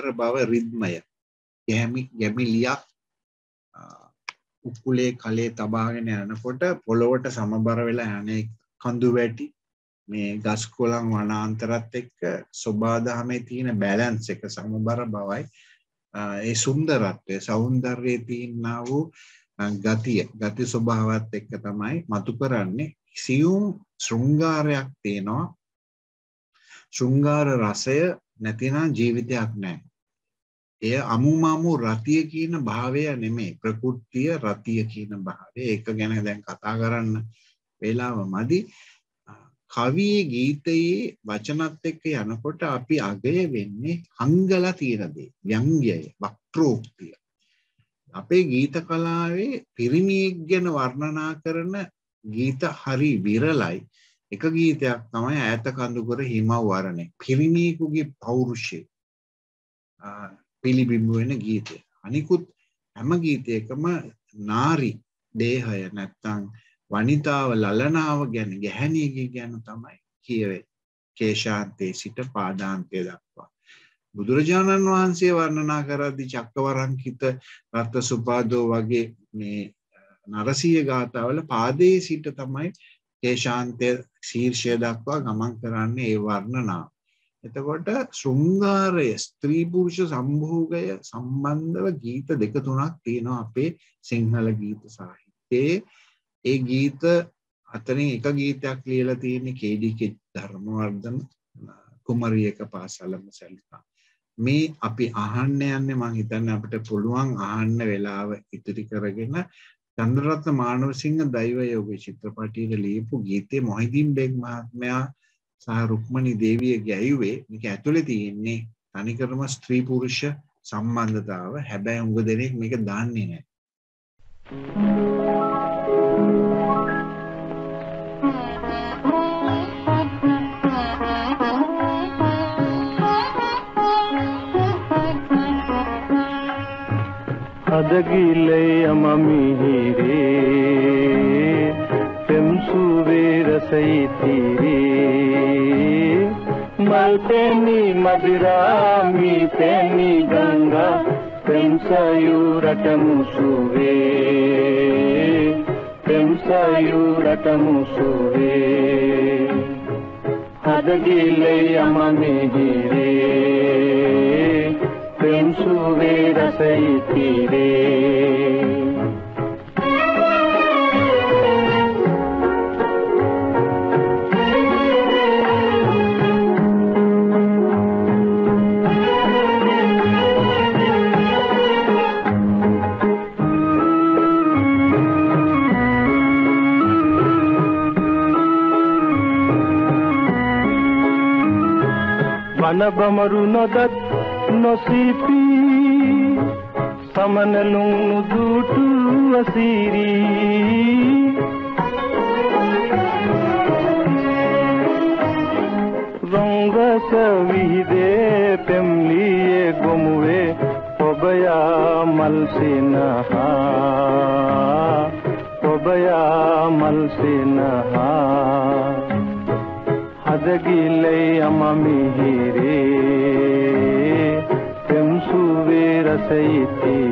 සමබර බව රිද්මය. ගැමි ගැමිලියක් උකුලේ කලේ තබාගෙන යනකොට පොළොවට සමබර වෙලා යන කඳු වැටි මේ ගස් කොළන් වනාන්තරත් එක්ක සොබාදහමේ තියෙන බැලන්ස් එක සමබර බවයි ඒ සුන්දරත්වය සෞන්දර්යයේ තියෙනා වූ ගතිය ගති ස්වභාවත් එක්ක තමයි මතු කරන්නේ. සියුම් ශෘංගාරයක් තියෙනවා. ශෘංගාර රසය නැතිනම් ජීවිතයක් නැහැ. එය අමුමමු රතිය කියන භාවය නෙමේ ප්‍රකෘතිය රතිය කියන භාවය. ඒක ගැන දැන් කතා කරන්න වෙලාව මදි. කවියේ ගීතයේ වචනත් එක්ක යනකොට අපි අගය වෙන්නේ හංගලා තියෙන දේ. ව්‍යංග්‍යය වක්‍රෝක්තිය. අපේ ගීත කලාවේ පිරිමියෙක් ගැන වර්ණනා කරන ගීත හරි විරලයි. එක ගීතයක් තමයි ඈත කඳුකර හිමව් වරණය පිරිමියෙකුගේ පෞරුෂය. පිළිබිඹු වෙන ගීතය අනිකුත් හැම ගීතයකම නාරි දේහය නැත්තං වනිතාව ලලනාව ගැන ගැහැනියගේ ගැන තමයි කියවේ කේශාන්තයේ සිට පාදාන්තය දක්වා. බුදුරජාණන් වහන්සේ වර්ණනා කරදදි චක්කවරංකිත රත්ත සුපාදෝ වගේ මේ නරසීය ගාථාවල පාදයේ සිට තමයි කේශාන්තය ශීර්ෂය දක්වා ගමන් කරන්නේ ඒ වර්ණනාව. එතකොට ශෘංගාරය ස්ත්‍රීපුරුෂ සම්භෝගය සම්බන්ධව ගීත දෙක තුනක් තියෙනවා අපේ සිංහල ගීත සාහිත්‍යයේ. ඒ ගීත අතරින් එක ගීතයක් ලියලා තියෙන්නේ කේඩිකෙ ධර්මවර්ධන කුමරියක පාසලම සැලිකා. මේ අපි අහන්න යන්නේ මං හිතන්නේ අපිට පුළුවන් අහන්න වෙලාව ඉතිරි කරගෙන චන්ද්‍රරත්න මානවසිංහ දෛවයෝග චිත්‍රපටියට ලියපු ගීතේ මොහිදින් බෙග් මහත්මයා සහ රුක්මණි දේවිය ගැයුවේ මේක ඇතුලේ තියෙන්නේ තනිකරම ස්ත්‍රී පුරුෂ සම්බන්ධතාව හැබැයි උඟ දෙනෙක් මේක දන්නේ නැහැ. අදගිල්ලය මමිහිරේ පෙම්සුවේ රසයිතිරේ මල් පැණි මදිරාමි පැණි ගංගා පෙම්සයුරට මුසුවේ පෙම්සයුරට මුසුවේ හදගිල්ලය මමිහිරේ පෙම්සුවේ රසයිතිරේ වනබමරු නොදත් නොසිපී සමනලුන් නුදුටු අසීරී රංගස විහිදේ පෙම්ලියේ ගොමුවේ ඔබයා මල්සිනහා ඔබයා මල්සිනහා හදගිල්ලයි අමමිහිරේ सही थी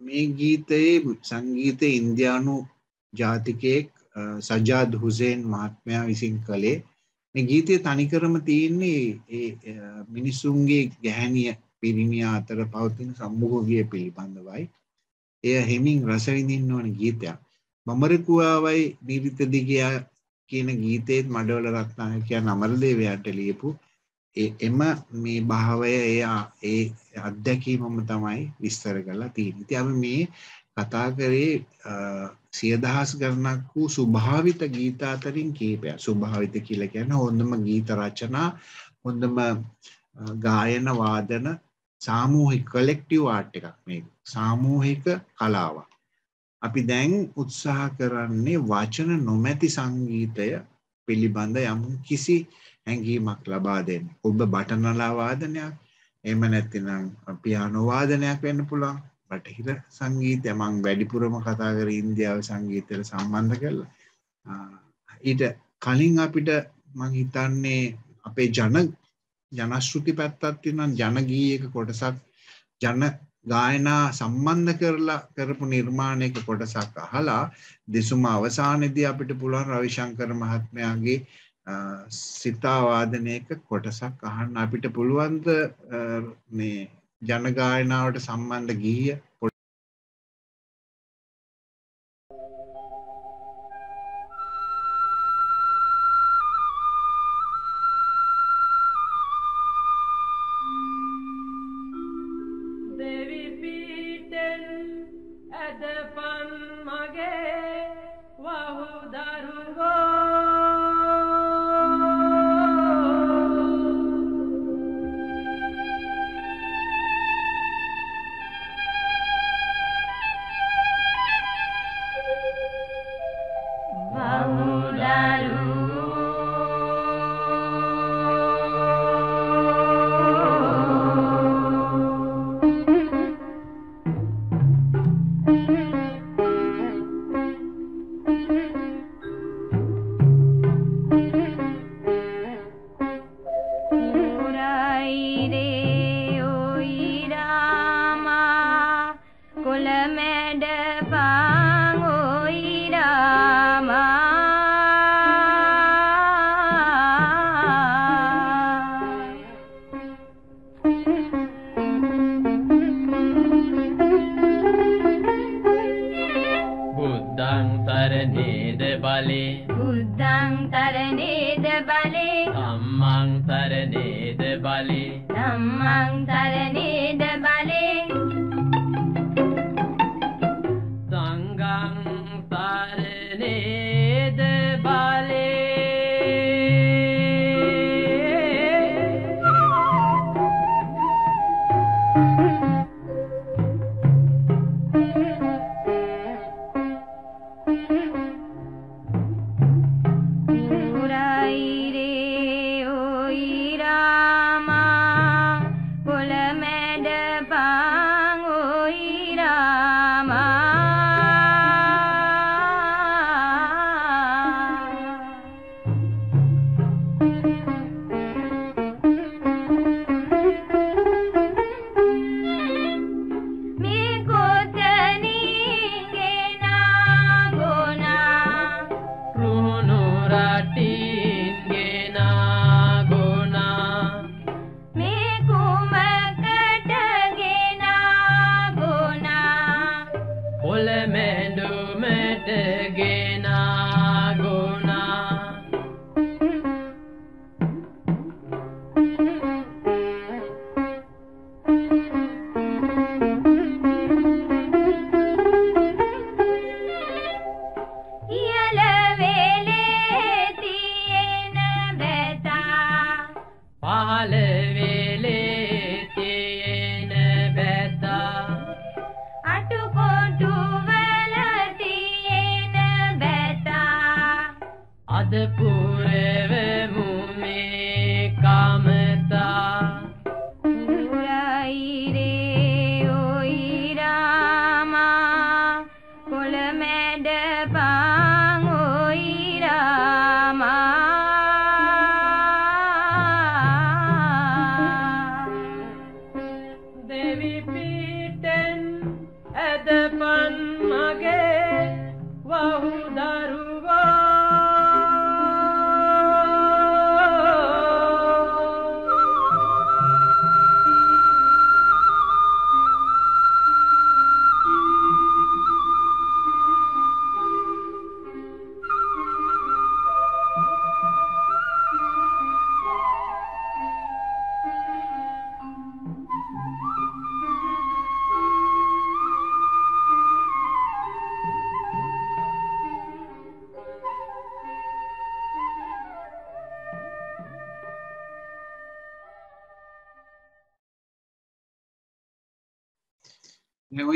මේ ගීතයේ සංගීත ඉන්දයානු ජාතිකයෙක් අ, සජාද් හුසේන් මහත්මයා විසින් කළේ. මේ ගීතය තනිකරම තියෙන්නේ ඒ අ, මිනිසුන්ගේ ගැහැනිය පිරිමියා අතර පවතින සම්මුඛගිය පිළිබඳවයි. එය හෙමින් රසවිඳින්න ඕන ගීතයක්. මමරකුවාවයි නිරිතදිගයා කියන ගීතයත් මඩවල රත්නායකයන් අමරදේවයාට ලියපු ඒ- එම මේ භාවය එය ඒ අත්දැකීමම තමයි විස්තර කරලා තියෙන්නේ. ඉතින් අපි මේ කතා කරේ අ, සියදහස් ගණනක් වූ ස්වභාවිත ගීත අතරින් කීපයක්. ස්වභාවිත කියලා කියන්නේ හොඳම ගීත රචනා, හොඳම අ, ගායන වාදන සාමූහික කොලෙක්ටිව් ආර්ට් එකක් මේක. සාමූහික කලාවක්. අපි දැන් උත්සාහ කරන්නේ වචන නොමැති සංගීතය පිළිබඳ යම් කිසි හැඟීමක් ලබා දෙන්න. ඔබ බටනලා වාදනයක් එහෙම නැත්නම් පියානෝ වාදනයක් වෙන්න පුළුවන්. බටහිර සංගීතය මං වැඩිපුරම කතා කරේ ඉන්දියාව සංගීතයට සම්බන්ධ කරලා. ආ, ඊට කලින් අපිට මං හිතන්නේ අපේ ජන ජනශ්‍රුති පැත්තක් තියෙනවා ජන ගීයක කොටසක් ජන ගායනා සම්බන්ධ කරලා කරපු නිර්මාණයක කොටසක් අහලා දෙසුම අවසානයේදී අපිට පුළුවන් රවිශංකර මහත්මයාගේ අ, සිතාවාදනයක කොටසක් අහන්න අපිට පුළුවන්ද? අ, මේ ජන ගායනාවට සම්බන්ධ ගීය? மேட பா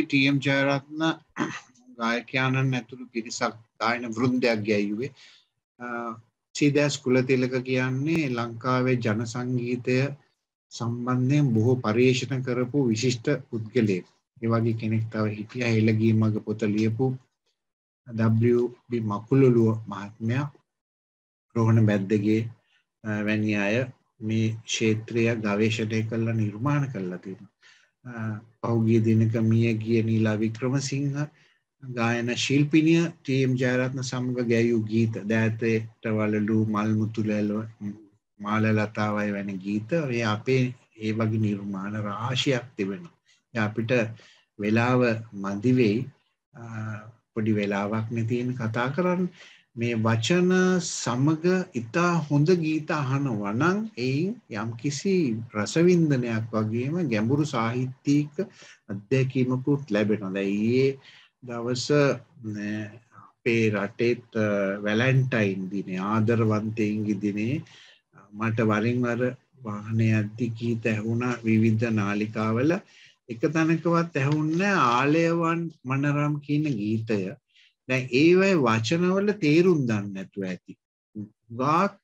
ටම් ජයරත්න ගායකයානන් ඇතුළු පිරිසක් ගායන වෘන්දයක් ගැයුවේ සීදෑස් කුලතිලක කියන්නේ ලංකාවේ ජන සංගීතය සම්බන්ධයෙන් බොහෝ පර්යේෂණ කරපු විශිෂ්ට පුද්ගලය ඒවගේ කෙනෙක් තව හිටිය හෙළගී මග පොත ලියපු WB මකුළුලුව මහත්මයා රෝහණ බැද්දගේ වැනි අය මේ ක්ෂේත්‍රය ගවේශණය කල්ලා නිර්මාණ කරලා තියෙන. පෞගිය දිනක මිය ගිය නීලා වික්‍රමසිංහ ගායන ශිල්පිනිය ටීම් ජයරත්න සමඟ ගැයූ ගීත දෑතයට වලලු මල්මුතුලැලව මාලලතාවයි වැනි ගීත ඒ අපේ ඒ වගේ නිර්මාණ රාශයක් තිබෙන. අපිට වෙලාව මදිවෙයි පොඩි වෙලාවක් නැතියෙන් කතා කරන්න. මේ වචන සමග ඉතා හොඳ ගීත අහන වනං එයින් යම් කිසි රසවින්දනයක් වගේම ගැඹුරු සාහිත්‍යීක අත්දැකීමකුත් ලැබෙනොද ඒ දවස අපේ රටේත් වැලැන්ටයින් දින ආදරවන්තයින්ගි දිනේ මට වරින්වර වාහනය අද්දි ගීත ඇහුණ විවිද්ධ නාලිකාවල. එක තැනකවත් ඇහුන්න ආලයවන් මනරම් කියන ගීතය. දැ ඒවයි වචනවල තේරුම් දන්න නැතුව ඇති. ගාක්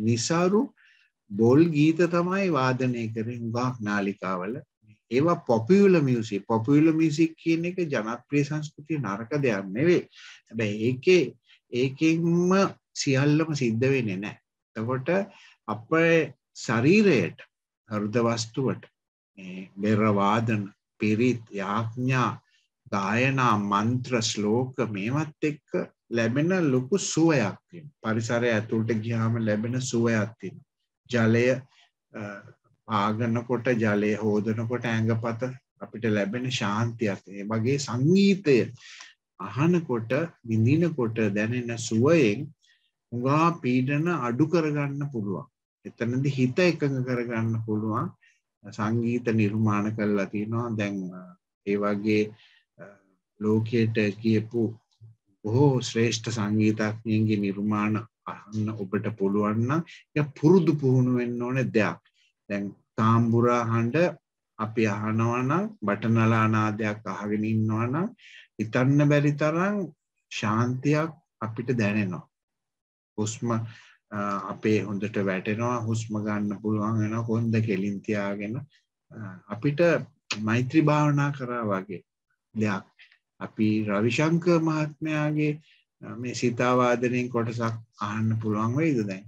නිසාරු බොල් ගීත තමයි වාදනය කරින් ගාක් නාලිකාවල. ඒවා පොපියුල මියසි පොපියුල මිසික් කියන එක ජනත්‍රී සංස්කෘතිය නරක දෙයක් නෙවේ හැබැ ඒකේ ඒකෙන්ම සියල්ලම සිද්ධ වෙන නෑ තකොට අප ශරීරයට හෘද වස්තුවට බෙරවාදන පිරිත් යාඥා ගායනා මන්ත්‍ර ශ්ලෝක මේවත් එක්ක ලැබෙන ලොකු සුවයක් පරිසරය ඇතුළට ගියාම ලැබෙන සුවයක්තින ජලය පාගනකොට ජලය හෝදනකොට ඇඟපත අපිට ලැබෙන ශාන්තියක්. ඒ වගේ සංගීතය අහනකොට විඳිනකොට දැනෙන සුවයෙන් උගා පීඩන අඩු කරගන්න පුළුවන්. එතනද හිත එකඟ කරගන්න පුළුවන්. සංගීත නිර්මාණ කරලා තියෙනවා. දැන් ඒ වගේ ලෝකයට කියපු බොහෝ ශ්‍රේෂ්ඨ සංගීතඥයන්ගේ නිර්මාණ අහන්න ඔබට පුළුවන්න පුරුදු පුහුණු වෙන්න ඕන දෙයක්. දැන් තාම්බුරා හඬ අපි අහනවනම් බටනලානාදයක් අහගෙන ඉන්නවනම් හිතන්න බැරි තරම් ශාන්තියක් අපිට දැනෙනවා. හුස්ම අපේ හොඳට වැටෙනවා හුස්ම ගන්න පුළුවන් වෙන කොන්ද කෙලින් තියාගෙන. අපිට මෛත්‍රී භාවනා කරා වගේ දෙයක්. අපි රවිශංක මහත්මයාගේ මේ සිතාවාදනයෙන් කොටසක් අහන්න පුළුවන් වෙයිද දැන්?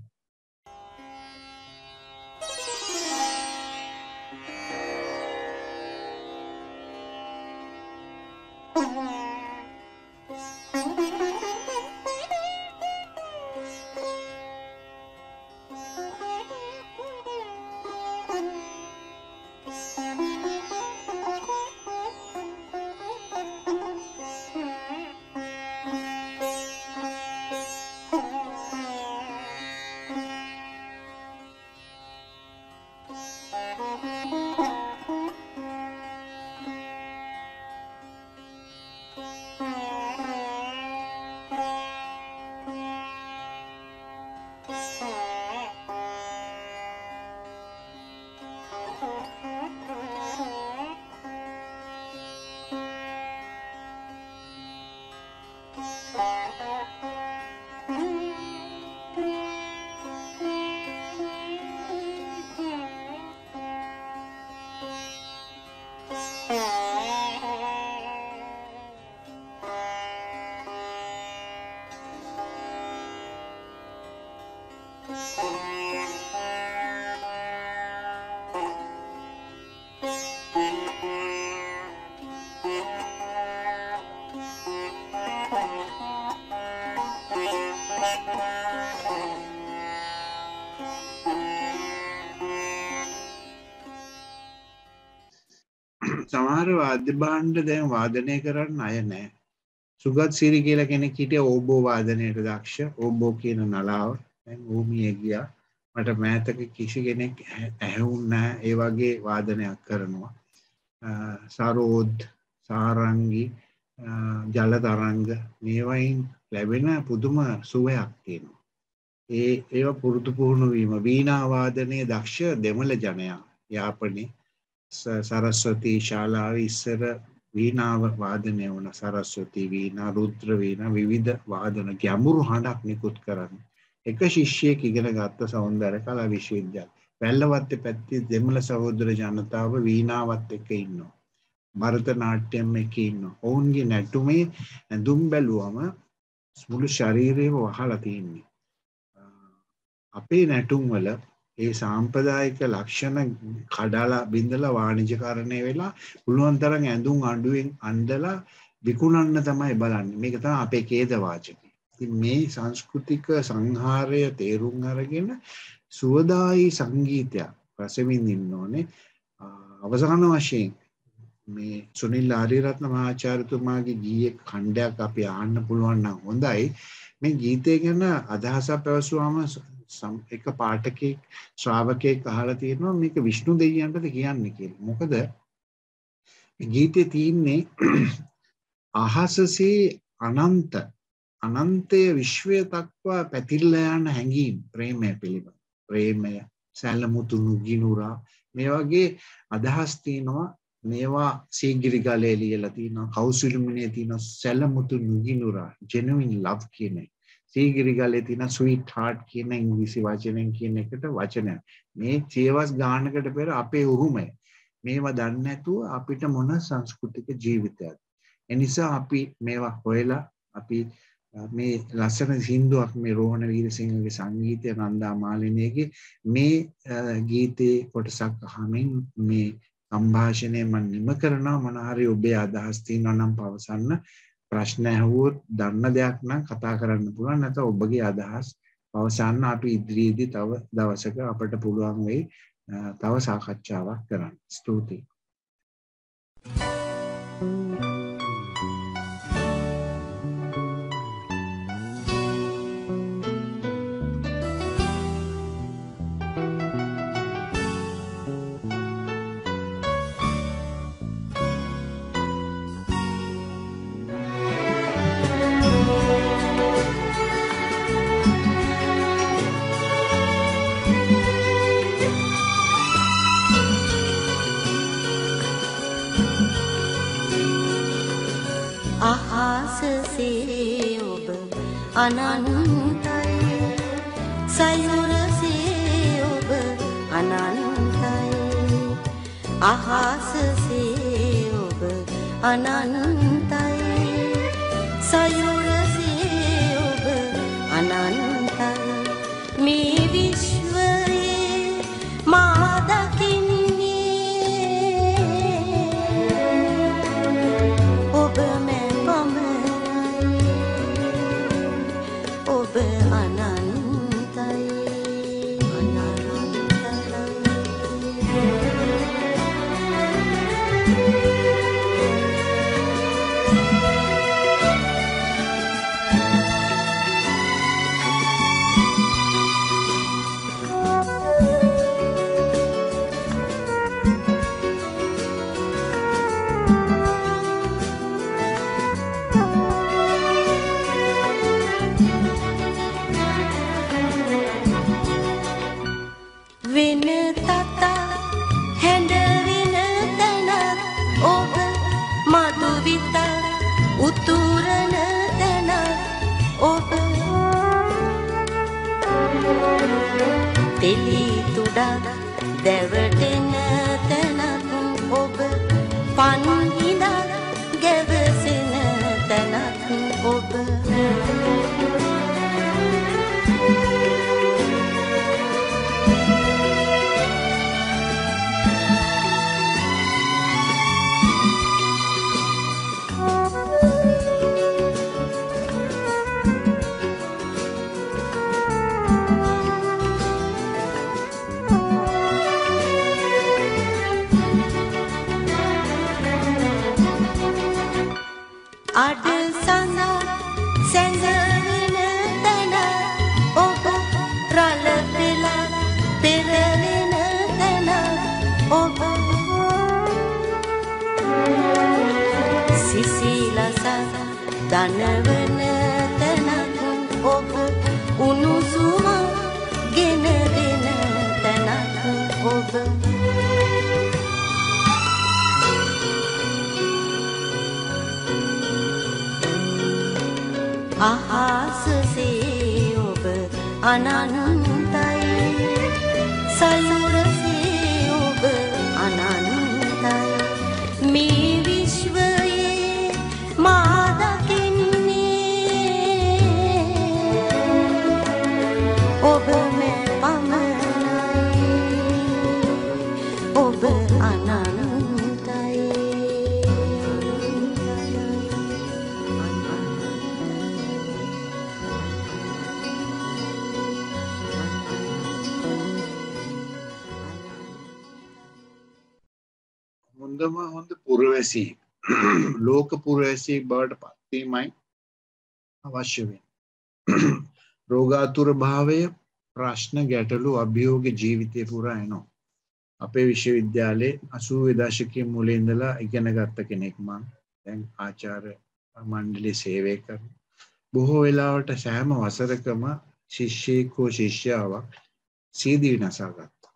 සමහර වාද්‍ය භාණ්ඩ දැන් වාදනය කරන්න අය නෑ. සුගත් සිරි කියල කෙනෙක් හිටිය ඕබෝ වාදනයට දක්ෂ ඕබෝ කියන නලාව. ඕමිය ගියා. මට මෑතක කිසි කෙනෙක් ඇහැවුන්නෑ ඒ වගේ වාදනයක් කරනවා. සරෝද් සාරංගි ජල තරංග මේවයින් ලැබෙන පුදුම සුවයක් තියෙනවා. ඒ ඒ පුරුදු පුහුණුවීම වීනාවාදනය දක්ෂ දෙමළ ජනයා යාපනය සරස්වතී ශාලාව ඉස්සර වීණාව වාදනය වන සරස්වතී වීණා රුද්‍ර වීණා විවිධ වාදන ගැඹුරු හඬක් නිකුත් කරන්න. එක ශිෂ්‍යයෙක් ඉගෙන ගත්ත සෞන්දර්ය කලා විශ්වවිද්‍යාලය. වැල්ලවත්තේ පැත්තේ දෙමළ සහෝදර ජනතාව වීණාවත් එක්ක ඉන්නවා. භරත නාට්‍යම් එක ඉන්නවා. ඔවුන්ගේ නැටුමේ ඇඳුම් බැලුවම මුළු ශරීරයම වහලා තියෙන්නේ. අපේ නැටුම් වල ඒ සාම්ප්‍රදායික ලක්ෂණ කඩාලා බිඳලා වාණිජකරණය වෙලා පුළුවන් තරම් ඇඳුම් අඩුවෙන් අන්දලා විකුණන්න තමයි බලන්නේ. මේක තමයි අපේ ඛේද වාචකය. ඉතින් මේ සංස්කෘතික සංහාරය තේරුම් අරගෙන සුවදායි සංගීතයක් රස විඳින්න ඕනේ. අවසාන වශයෙන් මේ සුනිල් ආරියරත්න මහාචාර්යතුමාගේ ගීයේ ඛණ්ඩයක් අපි අහන්න පුළුවන් නම් හොඳයි. මේ ගීතය ගැන අදහසක් පැවසුවාම එක පාඨකෙක් ශ්‍රාවකයෙක් අහලා තියෙනවා මේක විෂ්ණු දෙවියන්ටද කියන්නේ කියලා. මොකද ගීතේ තියෙන්නේ <clears throat> අහසසේ අනන්ත අනන්තය විශ්වය දක්වා පැතිරලා යන හැඟීම් ප්‍රේමය පිළිබඳ. ප්‍රේමය, සැලමුතු නුගිනුරා මේ වගේ අදහස් තියෙනවා මේවා සීගිරි ගලේ ලියලා තියෙනවා කෞසිලුමිනේ තියෙනවා සැලමුතු නුගිනුරා genuine love කියන එක. සීගිරි ගලේ තියෙන ස්වීට් හાર્ට් කියන ඉංග්‍රීසි වචනෙන් කියන එකට වචනයක්. මේ සියවස් ගානකට පෙර අපේ උරුමය. මේවා දන්නේ නැතුව අපිට මොන සංස්කෘතික ජීවිතයක්ද? එනිසා අපි මේවා හොයලා අපි මේ ලස්සන සින්දුවක් මේ රෝහණ වීරසිංහගේ සංගීතය නන්දා මාලිනියගේ මේ ගීතේ කොටසක් අහමින් මේ සංഭാෂණය මම නිම කරනවා මොන හරි ඔබේ අදහස් තියෙනවා නම් පවසන්න ප්‍රශ්න ඇහුවොත් දන්න දෙයක් නම් කතා කරන්න පුළුවන් නැත්නම් ඔබගේ අදහස් පවසන්න අපි ඉදිරියේදී තව දවසක අපට පුළුවන් වෙයි තව සාකච්ඡාවක් කරන්න. ස්තුතියි. අහසසේ අනන්තයි. සයුරසේ ඔබ අනන්තයි. අහසසේ ඔබ අනන්තයි සයුරසේ ඔබ අනන්තයි. මේ බවට පත්වීමයි අවශ්‍ය වෙන්නේ. <clears throat> රෝගාතුර භාවය ප්‍රශ්න ගැටලු අභියෝග ජීවිතය පුරා එනවා. අපේ විශ්වවිද්‍යාලයේ අසූවේ දශකයේ මුල ඉඳලා ඉගෙන ගත්ත කෙනෙක් මං දැන් ආචාර්ය මණ්ඩලයේ සේවය කරන. බොහෝ වෙලාවට සෑම වසරකම ශිෂ්‍යයෙක් හෝ ශිෂ්‍යාවක් සීදී විනාසා ගත්තා.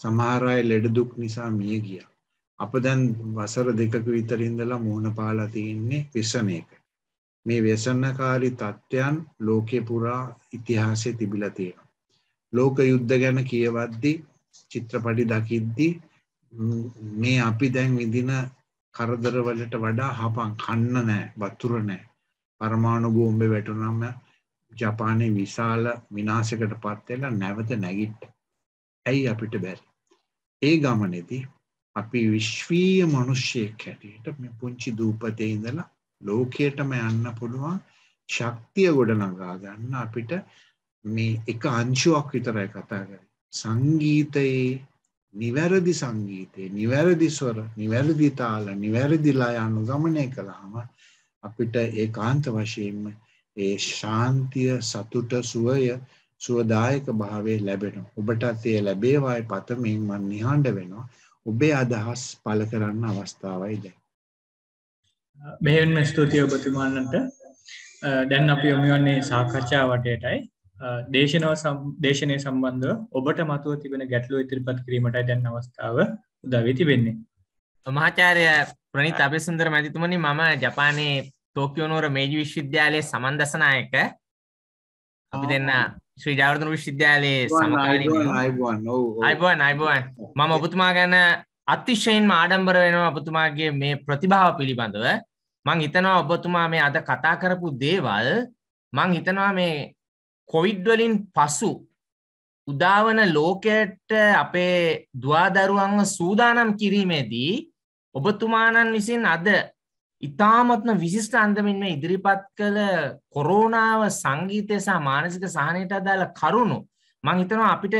සමහර අය ලෙඩ දුක් නිසා මිය ගියා. අප දැන් වසර දෙකක විතර ඉඳලා මුහුණ පාලා තියෙන්නේ විසමයක. මේ ව්‍යසන්නකාරී තත්ත්වයන් ලෝකේ පුරා ඉතිහාසයේ තිබිලා තියෙනවා. ලෝක යුද්ධ ගැන කියවද්දි චිත්‍රපටි දකිද්දි මේ අපි දැන් විඳින කරදරවලට වඩා හපන් කන්න නෑ වතුර නෑ පරමාණු බෝම්බේ වැටුනම ජපානයේ විශාල විනාශයකට පත් වෙලා නැවත නැගිට්ට. ඇයි අපිට බැරි? ඒ ගමනේදී අපි විශ්වීය මිනිස්සෙක් හැටියට මේ පුංචි දූපතේ ඉඳලා ලෝකයටම යන්න පුළුවන් ශක්තිය ගොඩනගා ගන්න අපිට මේ එක අංශුවක් විතරයි කතා කරන්නේ. සංගීතයේ නිවැරදි සංගීතයේ නිවැරදි ස්වර නිවැරදි තාල නිවැරදිලා අනුගමනය කළාම අපිට ඒකාන්ත වශයෙන්ම ඒ ශාන්තිය සතුට සුවය සුවදායක භාවය ලැබෙනවා. ඔබටත් ඒ ලැබේවායි පතමින් මම නිහඬ වෙනවා. ඔබේ අදහස් පළ කරන්න අවස්ථාවයි දැන්. බෙහෙවින්ම ස්තුතියි ඔබතුමාණන්ට දැන් අපි යොමු වන්නේ සාකච්ඡා වටයටයි දේශනව දේශනය සම්බන්ධව ඔබට මතුව තිබෙන ගැටලුව ඉදිරිපත් කිරීමටයි දැන් අවස්ථාව උදා වී තිබෙන්නේ. මහාචාර්ය ප්‍රනිත් අබේසුන්දර මැතිතුමනි මම ජපානයේ ටෝකියෝ නුවර මේජි විශ්වවිද්‍යාලයේ සමන්දසනායක අපි දෙන්න ශ්‍රී ජාවර්ධන විශ්වවිද්‍යාලයේ සමකාලීන අයිබෝන් අයිබෝන් මම ඔබතුමා ගැන අතිශයින්ම ආඩම්බර වෙනවා ඔබතුමාගේ මේ ප්‍රතිභාව පිළිබඳව. මං හිතනවා ඔබතුමා මේ අද කතා කරපු දේවල් මං හිතනවා මේ කොවිඩ් වලින් පසු උදාවන ලෝකයට අපේ දුවාදරුවන්ව සූදානම් කිරීමේදී ඔබතුමාණන් විසින් අද ඉතාමත්ම විශිෂ්ට අන්දමින් මේ ඉදිරිපත් කළ කොරෝනාව සංගීතය සහ මානසික සහනයට අදාළ කරුණු. මං හිතනවා අපිට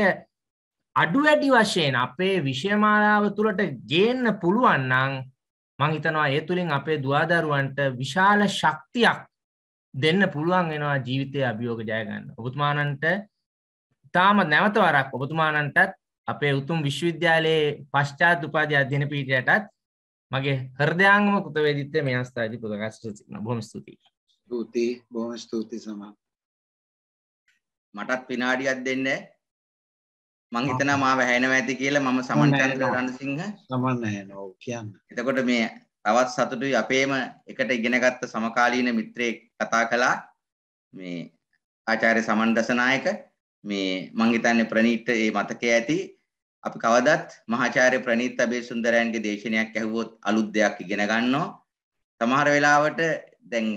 අඩු වැඩි වශයෙන් අපේ විෂයමාලාව තුළට ගේන්න පුළුවන්නං මං හිතනවා ඒ තුළින් අපේ දුවාදරුවන්ට විශාල ශක්තියක් දෙන්න පුළුවන් වෙනවා ජීවිතය අභියෝග ජයගන්න ඔබතුමානන්ට තාම නැවත වරක් ඔබතුමානන්ටත් අපේ උතුම් විශ්වවිද්‍යාලයේ පශ්චාත් උපාධි අධ්‍යන පීටයටත් මගේ හර්දයාංගම කෘතවේදිත්වය මේ අවස්ථාජි පුදගස්ට සින බොහම ස්තුතියි. ස්තුතියි. බොහම ස්තුති සමා මටත් පිනාඩියක් දෙන්න. මං හිතනවා මාව ඇහෙනවා ඇති කියලා මම සමන්චන්ද්‍ර රණසිංහ. සමන් ඇහෙනවා කියන්න. එතකොට මේ තවත් සතුටුයි අපේම එකට ඉගෙනගත්ත සමකාලීන මිත්‍රයෙක් කතා කළා. මේ ආචාර්ය සමන් දසනායක. මේ මං හිතන්නේ ප්‍රනීත් ඒ මතකයේ ඇති අපි කවදත් මහාචාර්ය ප්‍රනීත් අබේසුන්දරයන්ගේ දේශනයක් ඇහුවොත් අලුත් දෙයක් ඉගෙන ගන්නවා සමහර වෙලාවට දැන්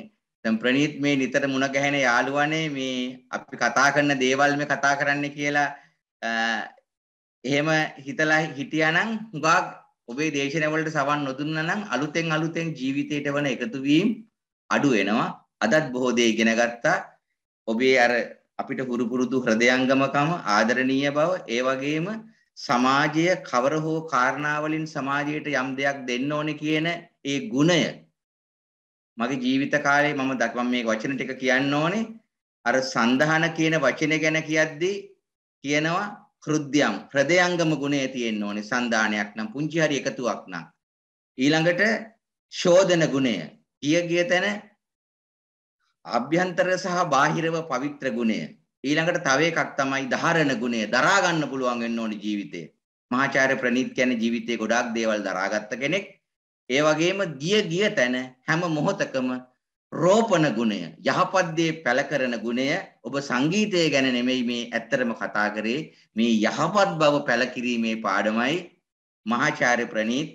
දැන් ප්‍රනීත් මේ නිතර මුණ ගැහෙන යාළුවනේ මේ අපි කතා කරන දේවල් මේ කතා කරන්න කියලා එහෙම හිතලා හිටියානම් හුඟක් ඔබේ දේශනවලට සවන් නොදුන්නා නම් අලුතෙන් අලුතෙන් ජීවිතයට වන එකතු වීම අඩු වෙනවා. අදත් බොහෝ දේ ඉගෙන ගත්තා. ඔබේ අර අපිට හුරු පුරුදු හෘදයාංගමකම ආදරණීය බව ඒ වගේම සමාජය කවර හෝ කාරණාවලින් සමාජයට යම් දෙයක් දෙන්න ඕනේ කියන ඒ ගුණය. මගේ ජීවිත කාලේ මම දක්වම මේ වචන ටික කියන්න ඕනේ. අර සන්දහන කියන වචනේ ගැන කියද්දී කියනවා හෘද්‍යම් හෘදයාංගම ගුණය තියෙන්න ඕනේ. සන්දානයක් නම් පුංචි හරි එකතුවක් නම්. ඊළඟට ශෝධන ගුණය. ගිය ගිය තැන අභ්‍යන්තර සහ බාහිරව පවිත්‍ර ගුණය. ඊළඟට තව එකක් තමයි ධාරණ ගුණය දරා ගන්න පුළුවන් වෙන්න ඕනේ ජීවිතේ. මහාචාර්ය ප්‍රනීත් කියන්නේ ජීවිතේ ගොඩාක් දේවල් දරාගත්ත කෙනෙක්. ඒ වගේම ගිය ගිය තැන හැම මොහොතකම රෝපණ ගුණය යහපත් දේ පැල කරන ගුණය ඔබ සංගීතය ගැන නෙමෙයි මේ ඇත්තරම කතා කරේ. මේ යහපත් බව පැල කිරීමේ පාඩමයි මහාචාර්ය ප්‍රනීත්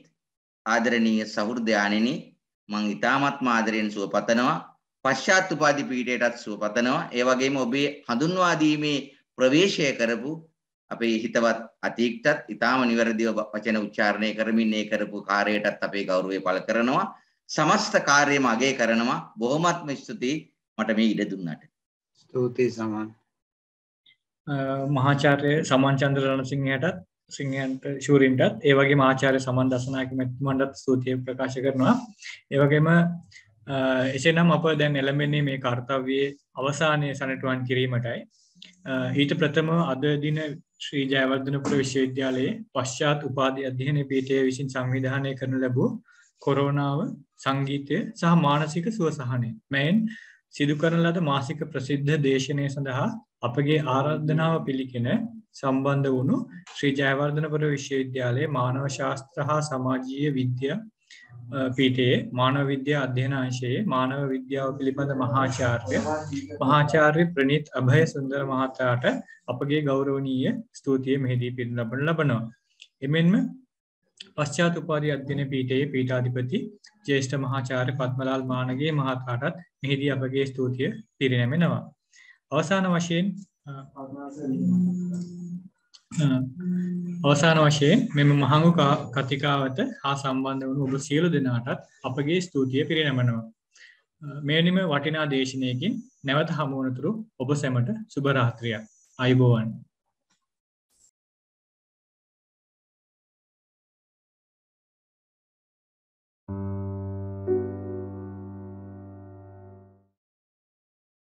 ආදරණීය සහෘදයාණෙනි. මං ඊ타මත්ම ආදරයෙන් සුව පතනවා පශ්චාත් උපාධි පීඨයටත් සුව පතනවා. ඒ වගේම ඔබේ හඳුන්වා දීමේ ප්‍රවේශය කරපු අපේ හිතවත් අතීක්ටත් ඊටාම නිවැරදිව වචන උච්චාරණය කරමින් ඒ කරපු කාර්යයටත් අපේ ගෞරවය පළ කරනවා. සමස්ත කාර්යම අගය කරනවා. බොහොමත්ම ස්තුතියි. මට මේ ඉඩ දුන්නට. ස්තුතියි සමන්. මහාචාර්ය සමන් චන්ද්‍ර රණසිංහයටත් සිංහයන්ට ශූරින්ටත් ඒ වගේ ආචාර්ය සමන් දසනායක මැතිතුමන්ටත් ස්තුතිය ප්‍රකාශ කරනවා. ඒ වගේම එසේනම් අප දැන් එළඹෙන්නේ මේ කාර්තව්‍යයේ අවසානය සනටුවන් කිරීමටයි. ඊට ප්‍රථම අද දින ශ්‍රී ජයවර්ධනපුර විශ්වවිද්‍යාලයේ පශ්චාත් උපාධි අධ්‍යයන පීඨය විසින් සංවිධානය කරනු ලැබූ කොරෝනාව සංගීතය සහ මානසික සුවසහනය. මෙයින් සිදු කරන ලද මාසික ප්‍රසිද්ධ දේශනය සඳහා අපගේ ආරාධනාව පිළිගෙන සම්බන්ධ වුණු ශ්‍රී ජයවර්ධනපුර විශ්වවිද්‍යාලයේ මානව ශාස්ත්‍ර හා සමාජීය විද්‍යා පීටයේ මානව විද්‍යා අධ්‍යයන අංශයේ මානව විද්‍යාව පිළිබඳ මහාචාර්ය මහාචාර්ය ප්‍රනීත් අභය සුන්දර මහතාට අපගේ ගෞරවනීය ස්තුතිය මෙහිදී පිරින ලබන ලබනවා. එමෙන්ම පශ්චාත් උපාධි අධ්‍යයන පීඨයේ පීඨාධිපති ජේෂ්ඨ මහාචාර්ය පත්මලාල් මානගේ මහතාටත් මෙහිදී අපගේ ස්තුතිය පිරිනැමෙනවා. අවසාන වශයෙන් අවසාන වශයෙන් මෙම මහඟු කතිකාවත හා සම්බන්ධ වුණු ඔබ සියලු දෙනාටත් අපගේ ස්තුතිය පිරිනැමනවා. මේනිම වටිනා දේශනයකින් නැවත හමුවනතුරු ඔබ සැමට සුභරාත්‍රියක් අයිබෝවන්.